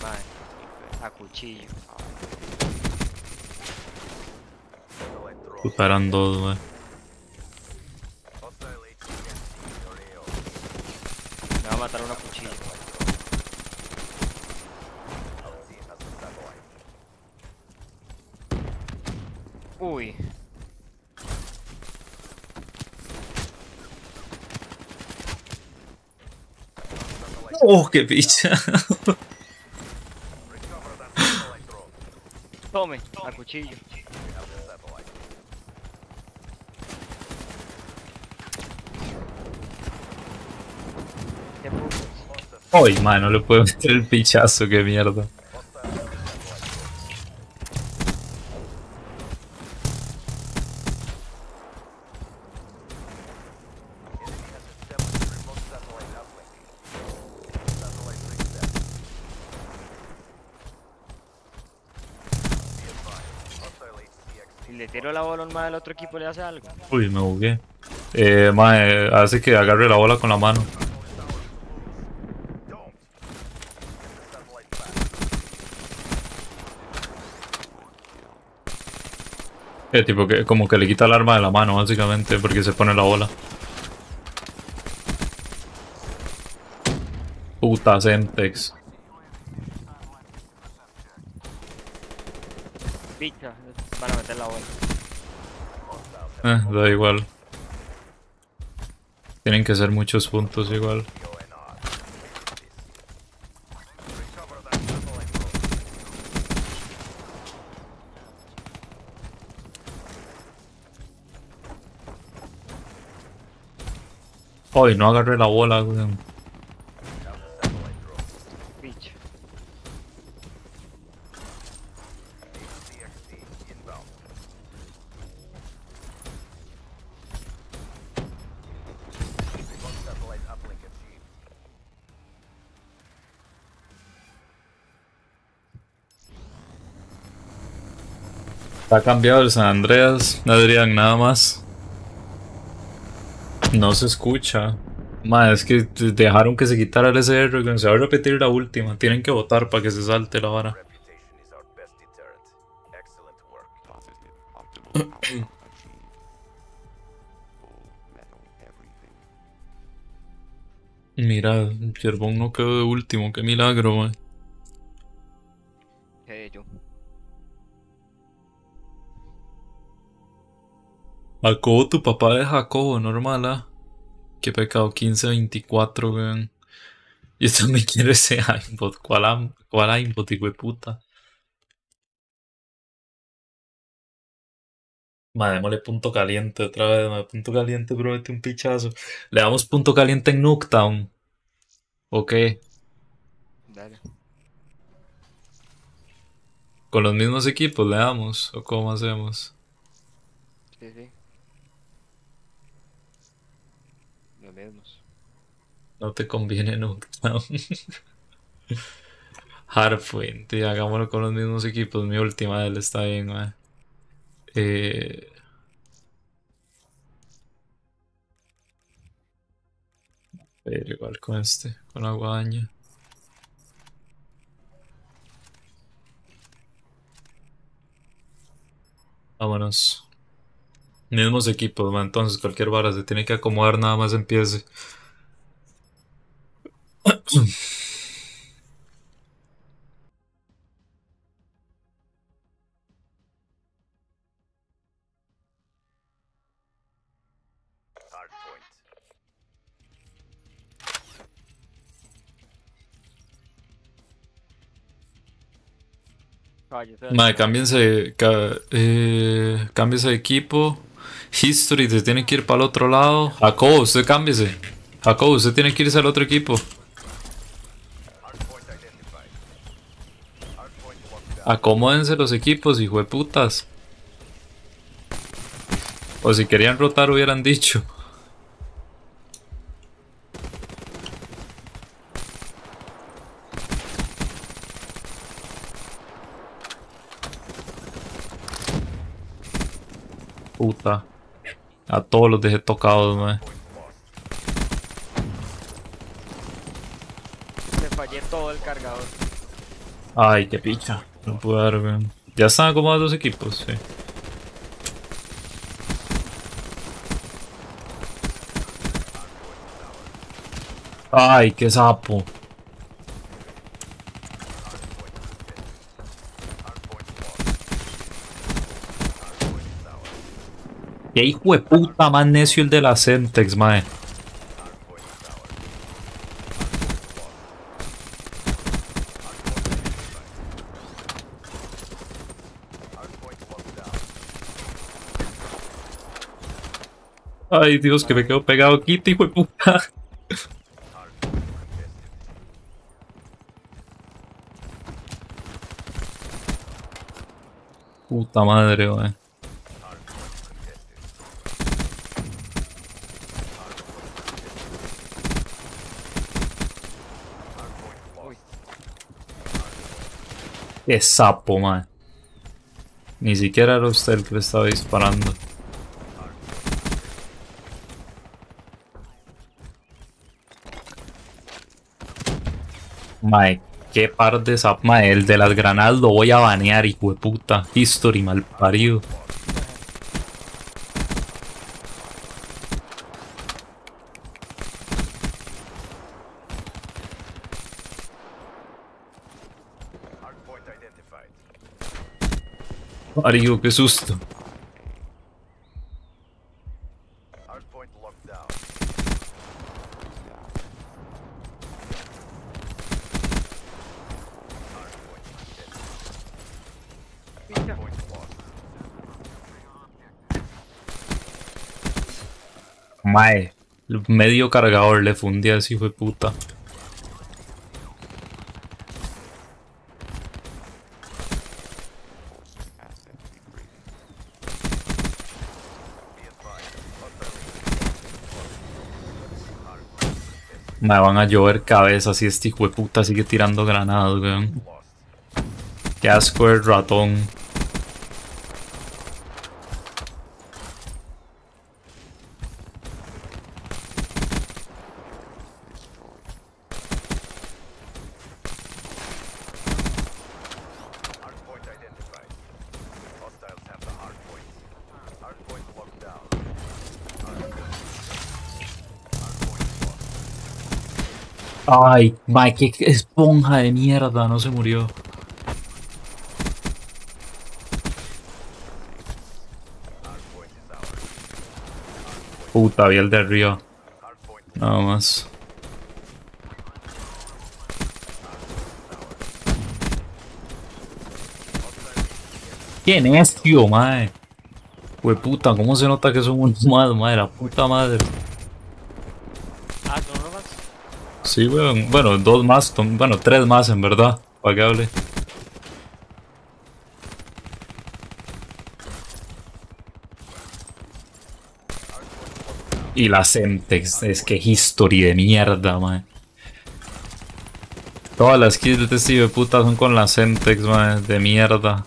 madre. A cuchillo. Eran dos, AO. Me va a matar una satellite. Uy. Oh, qué picha. a cuchillo. We have the satellite. Qué putos. Hostile, Ay, man, no le puedo meter el pichazo, qué mierda. Otro equipo, ¿le hace algo? Uy, me bugué. Eh, mae, hace que agarre la bola con la mano. Eh, tipo que como que le quita el arma de la mano, básicamente, porque se pone la bola. Puta Semtex. Picha, van a meter la bola. Eh, da igual. Tienen que ser muchos puntos igual. Ay, no agarré la bola, weón. Está cambiado el San Andreas, Adrián, nada más. No se escucha. Ma, es que dejaron que se quitara el SR, se va a repetir la última. Tienen que votar para que se salte la vara. Mira, Yerbón no quedó de último, qué milagro, man. Jacobo, tu papá de Jacobo, normal, ah. Qué pecado, 15-24, weón. Y esto me quiere ese aimbot. ¿Cuál, cuál aimbot, hijo de puta? Madre, démosle punto caliente otra vez. madre, Punto caliente promete un pichazo. Le damos punto caliente en Nuketown. Ok. Dale. Con los mismos equipos le damos. ¿O cómo hacemos? Sí, sí. Los mismos. No te conviene Nuketown. Hardpoint, tío, hagámoslo con los mismos equipos. Mi última él está bien, mae. Eh, Pero igual con este, con la guadaña. Vámonos. Mismos equipos, man. Entonces cualquier vara se tiene que acomodar nada más empiece. Madre, cámbiense, eh, cámbiense de equipo. History, se tiene que ir para el otro lado. Jacobo, usted cámbiese. Jacobo, usted tiene que irse al otro equipo. Acomódense los equipos, hijo de putas. O si querían rotar, hubieran dicho. Puta. A todos los dejé tocados, mae. Le fallé todo el cargador. Ay, qué picha. No puedo dar. Ya están acomodados los equipos, sí. Ay, qué sapo. Qué hijo de puta más necio el de la Centex, mae. Ay, Dios, que me quedo pegado aquí, hijo de puta. Puta madre, wey. Qué sapo, man. Ni siquiera era usted el que le estaba disparando. Mae, qué par de sap. Mae, el de las granadas lo voy a banear, hijo de puta. History, mal parido. Parido, qué susto. Medio cargador le fundí a ese hijo de puta. Me van a llover cabezas y este hijo de puta sigue tirando granadas, weón. Qué asco el ratón. Ay, mae, qué esponja de mierda, no se murió. Puta, vi el de arriba. Hard point Nada más. Qué necio, mae. Hue puta, ¿cómo se nota que son unos más, madre? La puta madre. Ah, ¿son uno más? Sí, weón. Bueno, dos más, bueno, tres más en verdad. Hable. Y la Semtex, es que history de mierda, man. Todas las kills de este de puta son con la Semtex, man, de mierda.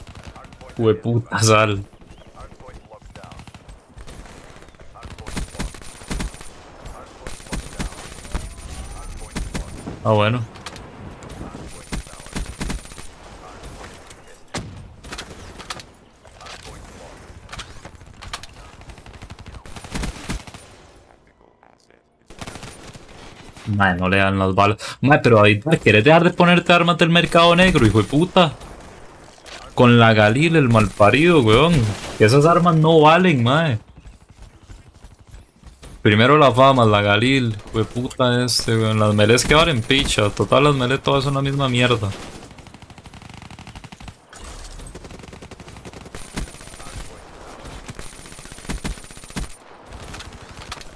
Hue puta sal. Hardpoint locked down. Hardpoint locked. Hardpoint locked down. Hardpoint locked. Ah, bueno. Madre, no le dan las balas. Madre, pero ahí ¿quieres dejar de ponerte armas del mercado negro, hijo de puta? Con la Galil, el malparido, weón. Que esas armas no valen, madre. Primero la fama, la Galil, hijo de puta este, weón. Las melees que valen picha. Total, las melees todas son la misma mierda.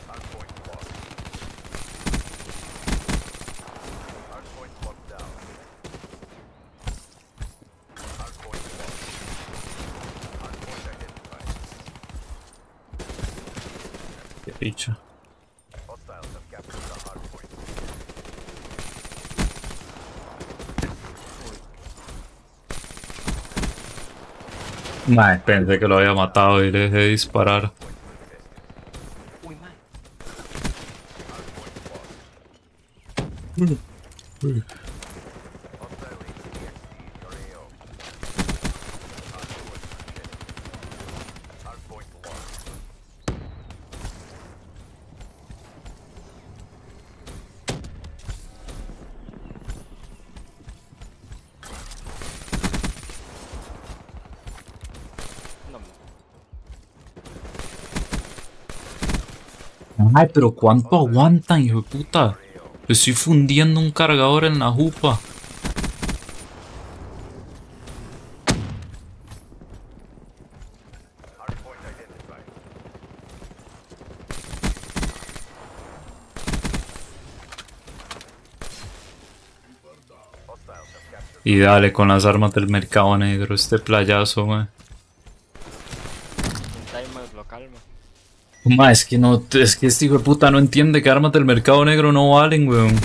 Hardpoint locked. Hardpoint locked down. Hardpoint locked. Hardpoint identified. Qué picha. Hostiles have captured the hardpoint. Pensé que lo había matado y le dejé de disparar. Uy, man. Hardpoint locked. Hostile HCXD in your AO. Hardpoint contested. Hardpoint locked. No, Ay, pero ¿cuánto aguantan, hijo de puta? Estoy fundiendo un cargador en la jupa. Y dale con las armas del mercado negro, este playazo, man. un timer lo calma. Ma, es que no, es que este hijo de puta no entiende que armas del mercado negro no valen, weón.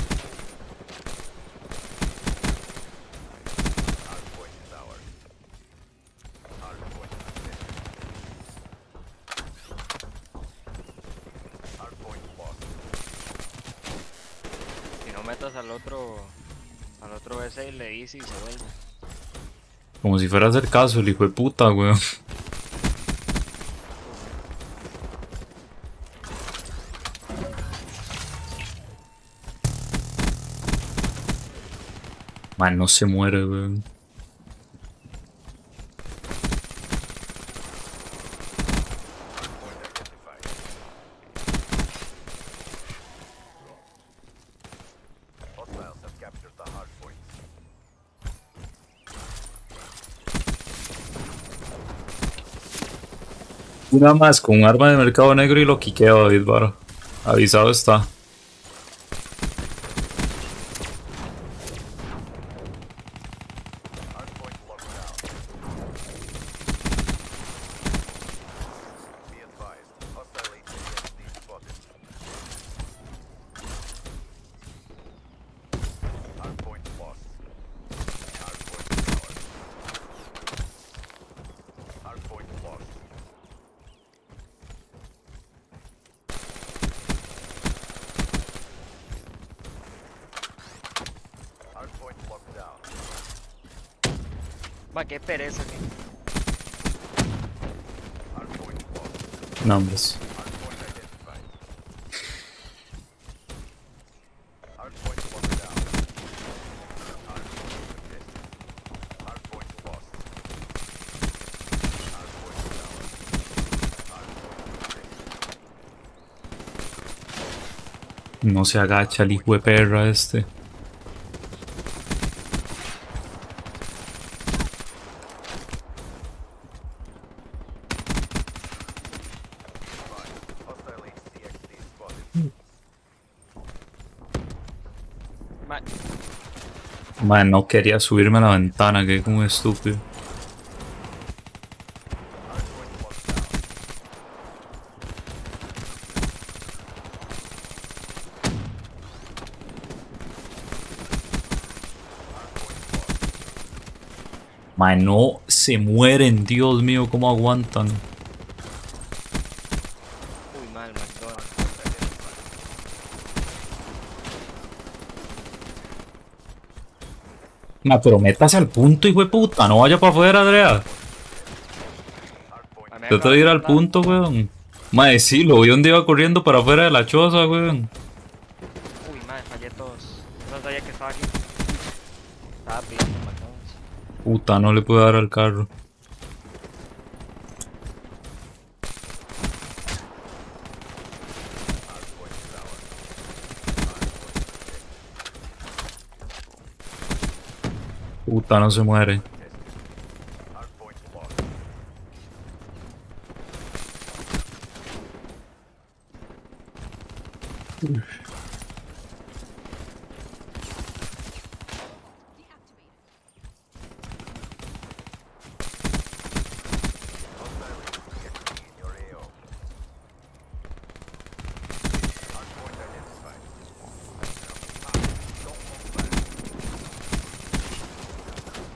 Si no metas al otro. Al otro BC y le dice y se vuelve. Como si fuera a hacer caso, el hijo de puta, weón. No se muere, weón. Una más con un arma de mercado negro y lo quiqueo, David Varo. Avisado está. se agacha el hijo de perra este. Man, no quería subirme a la ventana, que como estúpido. No se mueren, Dios mío, cómo aguantan. Uy, mal, McDonald's. Mae, pero métase al punto, hijo de puta, no vaya para afuera, Andrea. Trata de ir al punto, weón. Mae, sí, lo vi donde iba corriendo para afuera de la choza, weón. Uy, madre, fallé todos. No sabía que estaba aquí. Estaba pidiendo McDonald's. Puta, no le pude dar al carro. Puta, no se muere.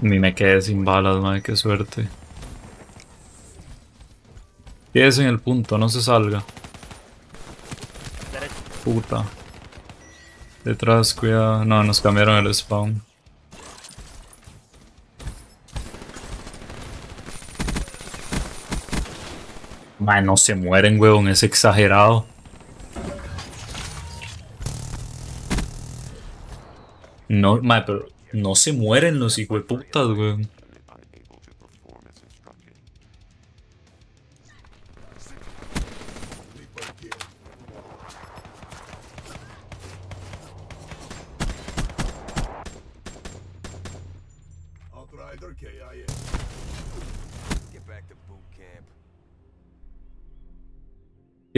Ni me quedé sin balas, madre, qué suerte. Quédese en el punto, no se salga. Puta. Detrás, cuidado. No, nos cambiaron el spawn. Man, no se mueren, weón, es exagerado. No, man, pero no se mueren los hijueputas, weón.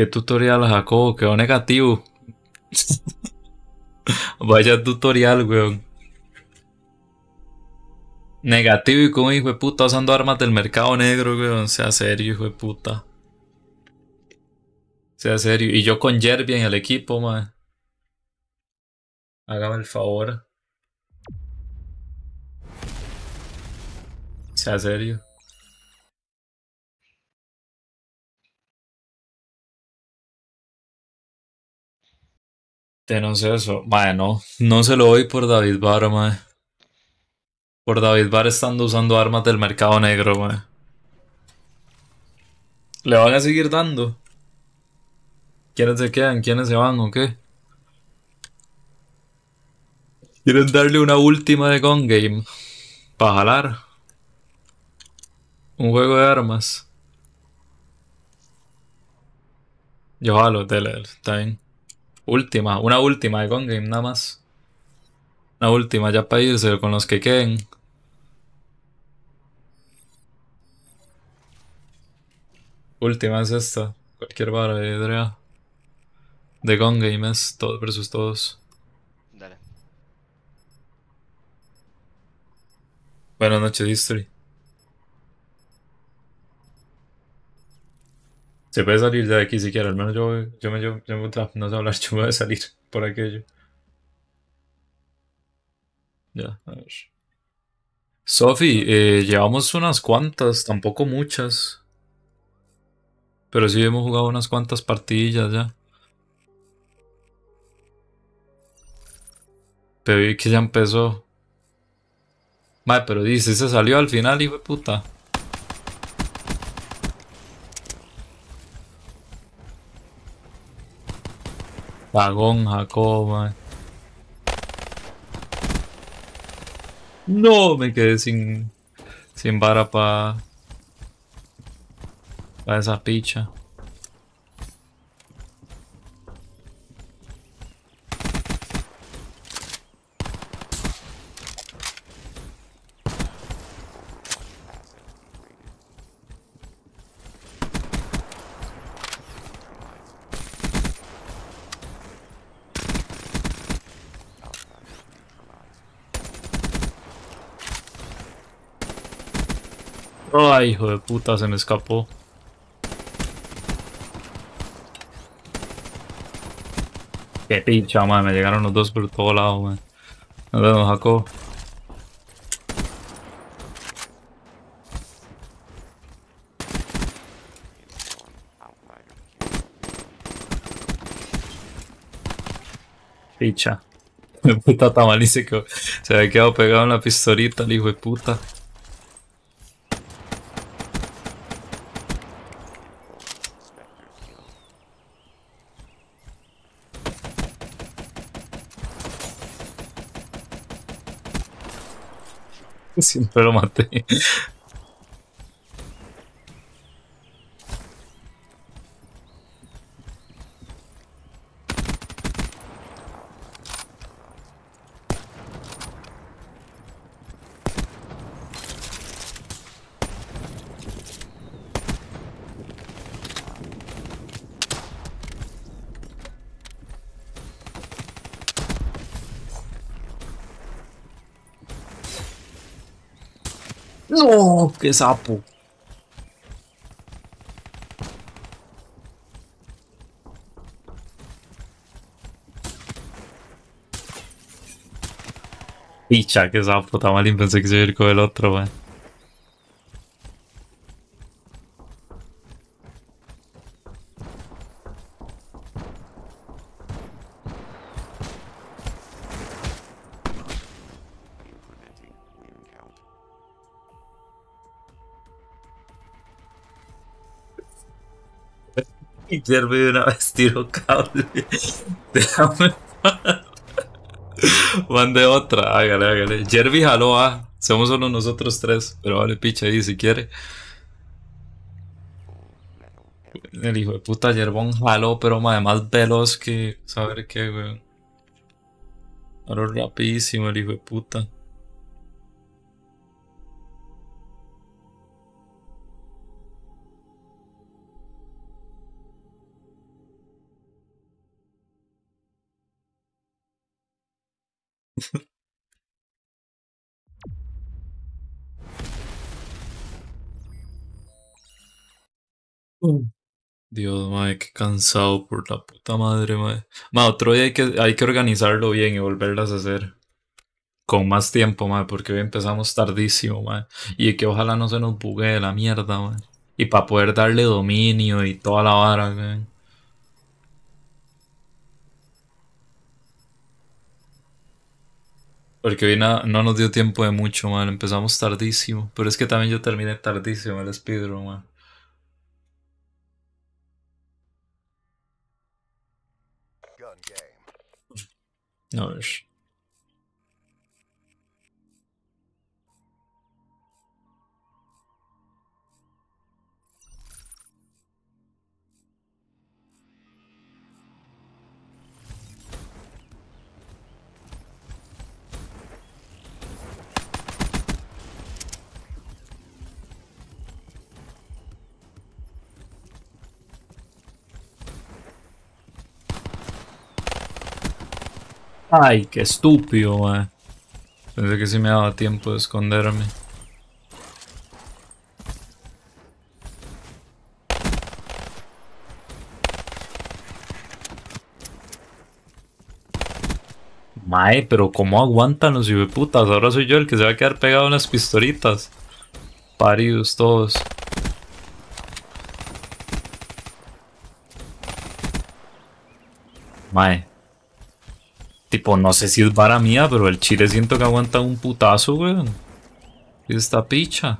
¿Qué tutorial, Jacobo? Quedó negativo. Vaya tutorial, weón. Negativo y como hijo de puta usando armas del mercado negro, weón. Sea serio, hijo de puta. Sea serio. Y yo con Jerby en el equipo, man. Hágame el favor. Sea serio. Denos eso. Mae, no. Se lo doy por David Barr, mae. Por David Barr estando usando armas del mercado negro, mae. ¿Le van a seguir dando? ¿Quiénes se quedan? ¿Quiénes se van o qué? ¿Quieren darle una última de Gun Game? Para jalar. Un juego de armas. Yo jalo, dele, está bien. Última, una última de Gun Game, nada más. Una última ya para irse con los que queden. Última es esta. Cualquier vara de Drea. De Gun Game es todos versus todos. Dale. Buenas noches, History. Se puede salir de aquí si quiere, al menos yo, yo me, yo, yo me- no sé hablar, yo me voy a salir por aquello. Ya, a ver. Sofi, eh, llevamos unas cuantas, tampoco muchas. Pero sí hemos jugado unas cuantas partidillas ya. Pero vi que ya empezó. Madre, pero dice, se salió al final, hijo de puta. Vagón, Jacob, mae. No, me quedé sin, sin vara para para esas pichas. Ay, hijo de puta, se me escapó. Qué pincha, madre. Me llegaron los dos por todo lado, man. Nos vemos, Jacob. Picha. Puta tamal dice que se había quedado pegado en la pistolita, el hijo de puta. Siempre lo maté. No, qué sapo. Picha, qué sapo, Tamalín, pensé que se iba a ir con Y Jeremy de una vez tiró cable. Déjame. Mande otra, hágale, hágale. Jeremy jaló A. Somos solo nosotros tres. Pero vale, picha ahí si quiere. El hijo de puta Yerbón jaló, pero más veloz que saber qué, weón. Ahora rapidísimo el hijo de puta. Dios, madre, qué cansado por la puta madre, madre. Ma, otro día hay que, hay que organizarlo bien y volverlas a hacer. Con más tiempo, madre, porque hoy empezamos tardísimo, madre. Y que ojalá no se nos buguee la mierda, madre. Y para poder darle dominio y toda la vara, weón. Porque hoy na- no nos dio tiempo de mucho, man. Empezamos tardísimo. Pero es que también yo terminé tardísimo el speedrun, man. Gun game. Ay, qué estúpido, man. Pensé que sí me daba tiempo de esconderme. Mae, pero ¿cómo aguantan los putas? Ahora soy yo el que se va a quedar pegado en las pistolitas. Paridos todos. Mae. Tipo, no sé si es vara mía, pero el chile siento que aguanta un putazo, weón. ¿Qué es esta picha?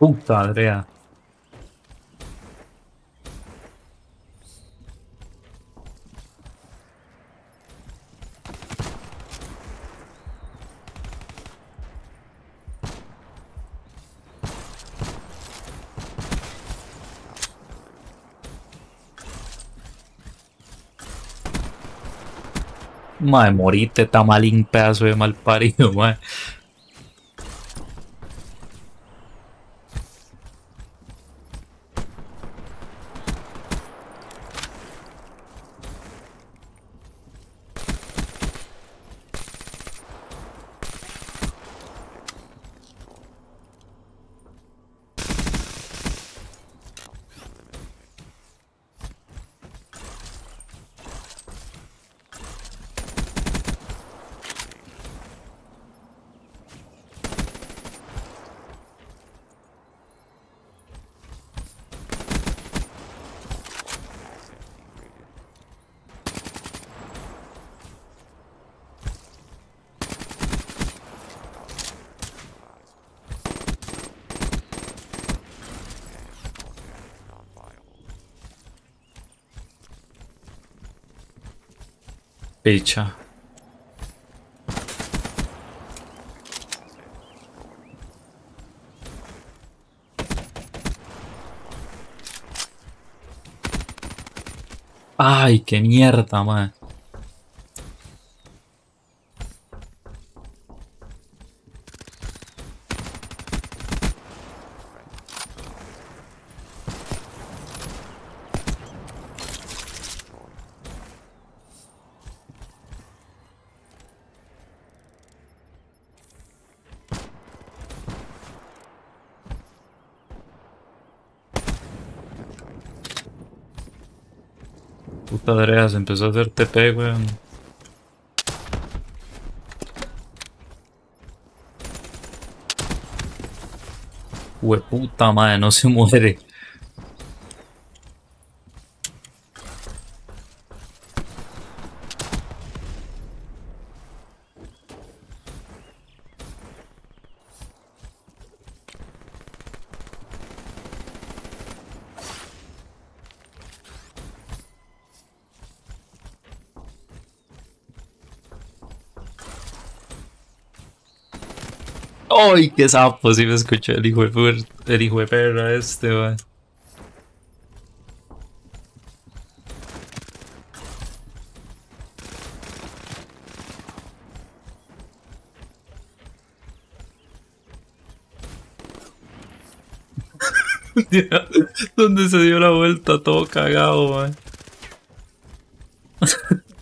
Puta, Andrea. Mae, morite, tamalín, pedazo de mal parido, mae. Ay, qué mierda, man. Puta Andrea, se empezó a hacer TP, weón. Hueputa madre, no se muere. ¡Ay, qué sapo! Sí me escuché el hijo de puer- el hijo de perra este, weón. ¿Dónde se dio la vuelta? Todo cagado, man.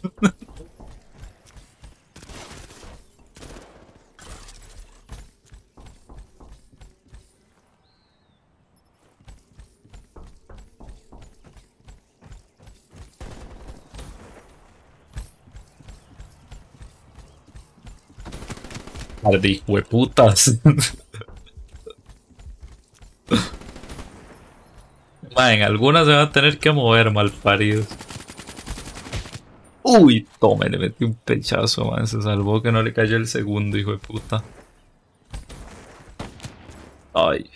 Par de hueputas. En algunas se va a tener que mover, malparidos. Uy, tome, le metí un pechazo, man. Se salvó que no le cayó el segundo, hijo de puta. Ay.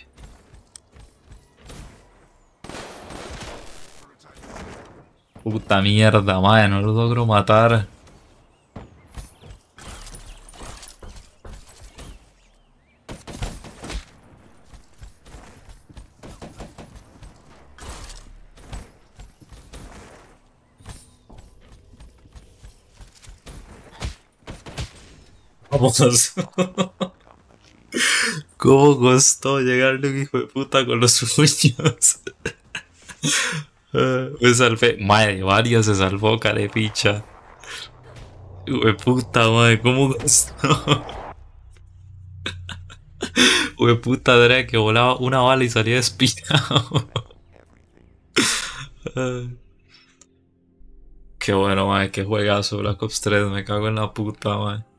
Puta mierda, man. No lo logro matar. ¿Cómo costó llegarle un hijo de puta con los puños? Me salvé. Madre, varios se salvó, carepicha. Hijo de puta, madre, ¿cómo costó? Hijo de puta, que volaba una bala y salía despinado. Qué bueno, madre, qué juegazo Black Ops 3, me cago en la puta, madre.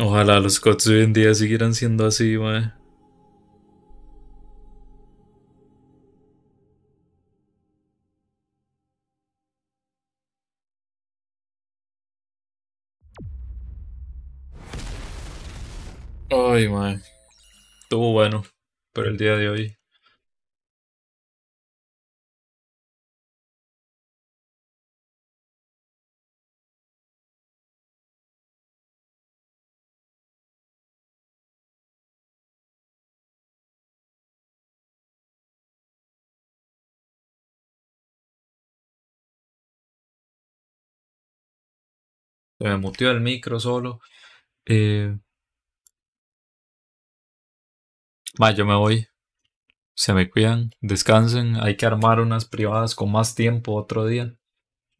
Ojalá los CODs de hoy en día siguieran siendo así, mae. Ay, mae. Estuvo bueno por el día de hoy. Se me muteó el micro solo. Eh... yo me voy. Se me cuidan, descansen. Hay que armar unas privadas con más tiempo otro día.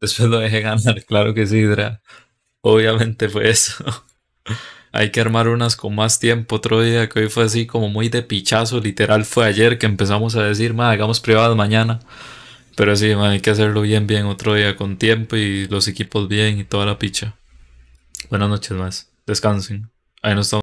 Después lo dejé ganar, claro que sí, Drea. Obviamente fue eso. Hay que armar unas con más tiempo otro día, que hoy fue así como muy de pichazo. Literal fue ayer que empezamos a decir, ma, hagamos privadas mañana. Pero sí, ma, hay que hacerlo bien, bien otro día con tiempo y los equipos bien y toda la picha. Buenas noches más. Descansen. Ahí nos estamos.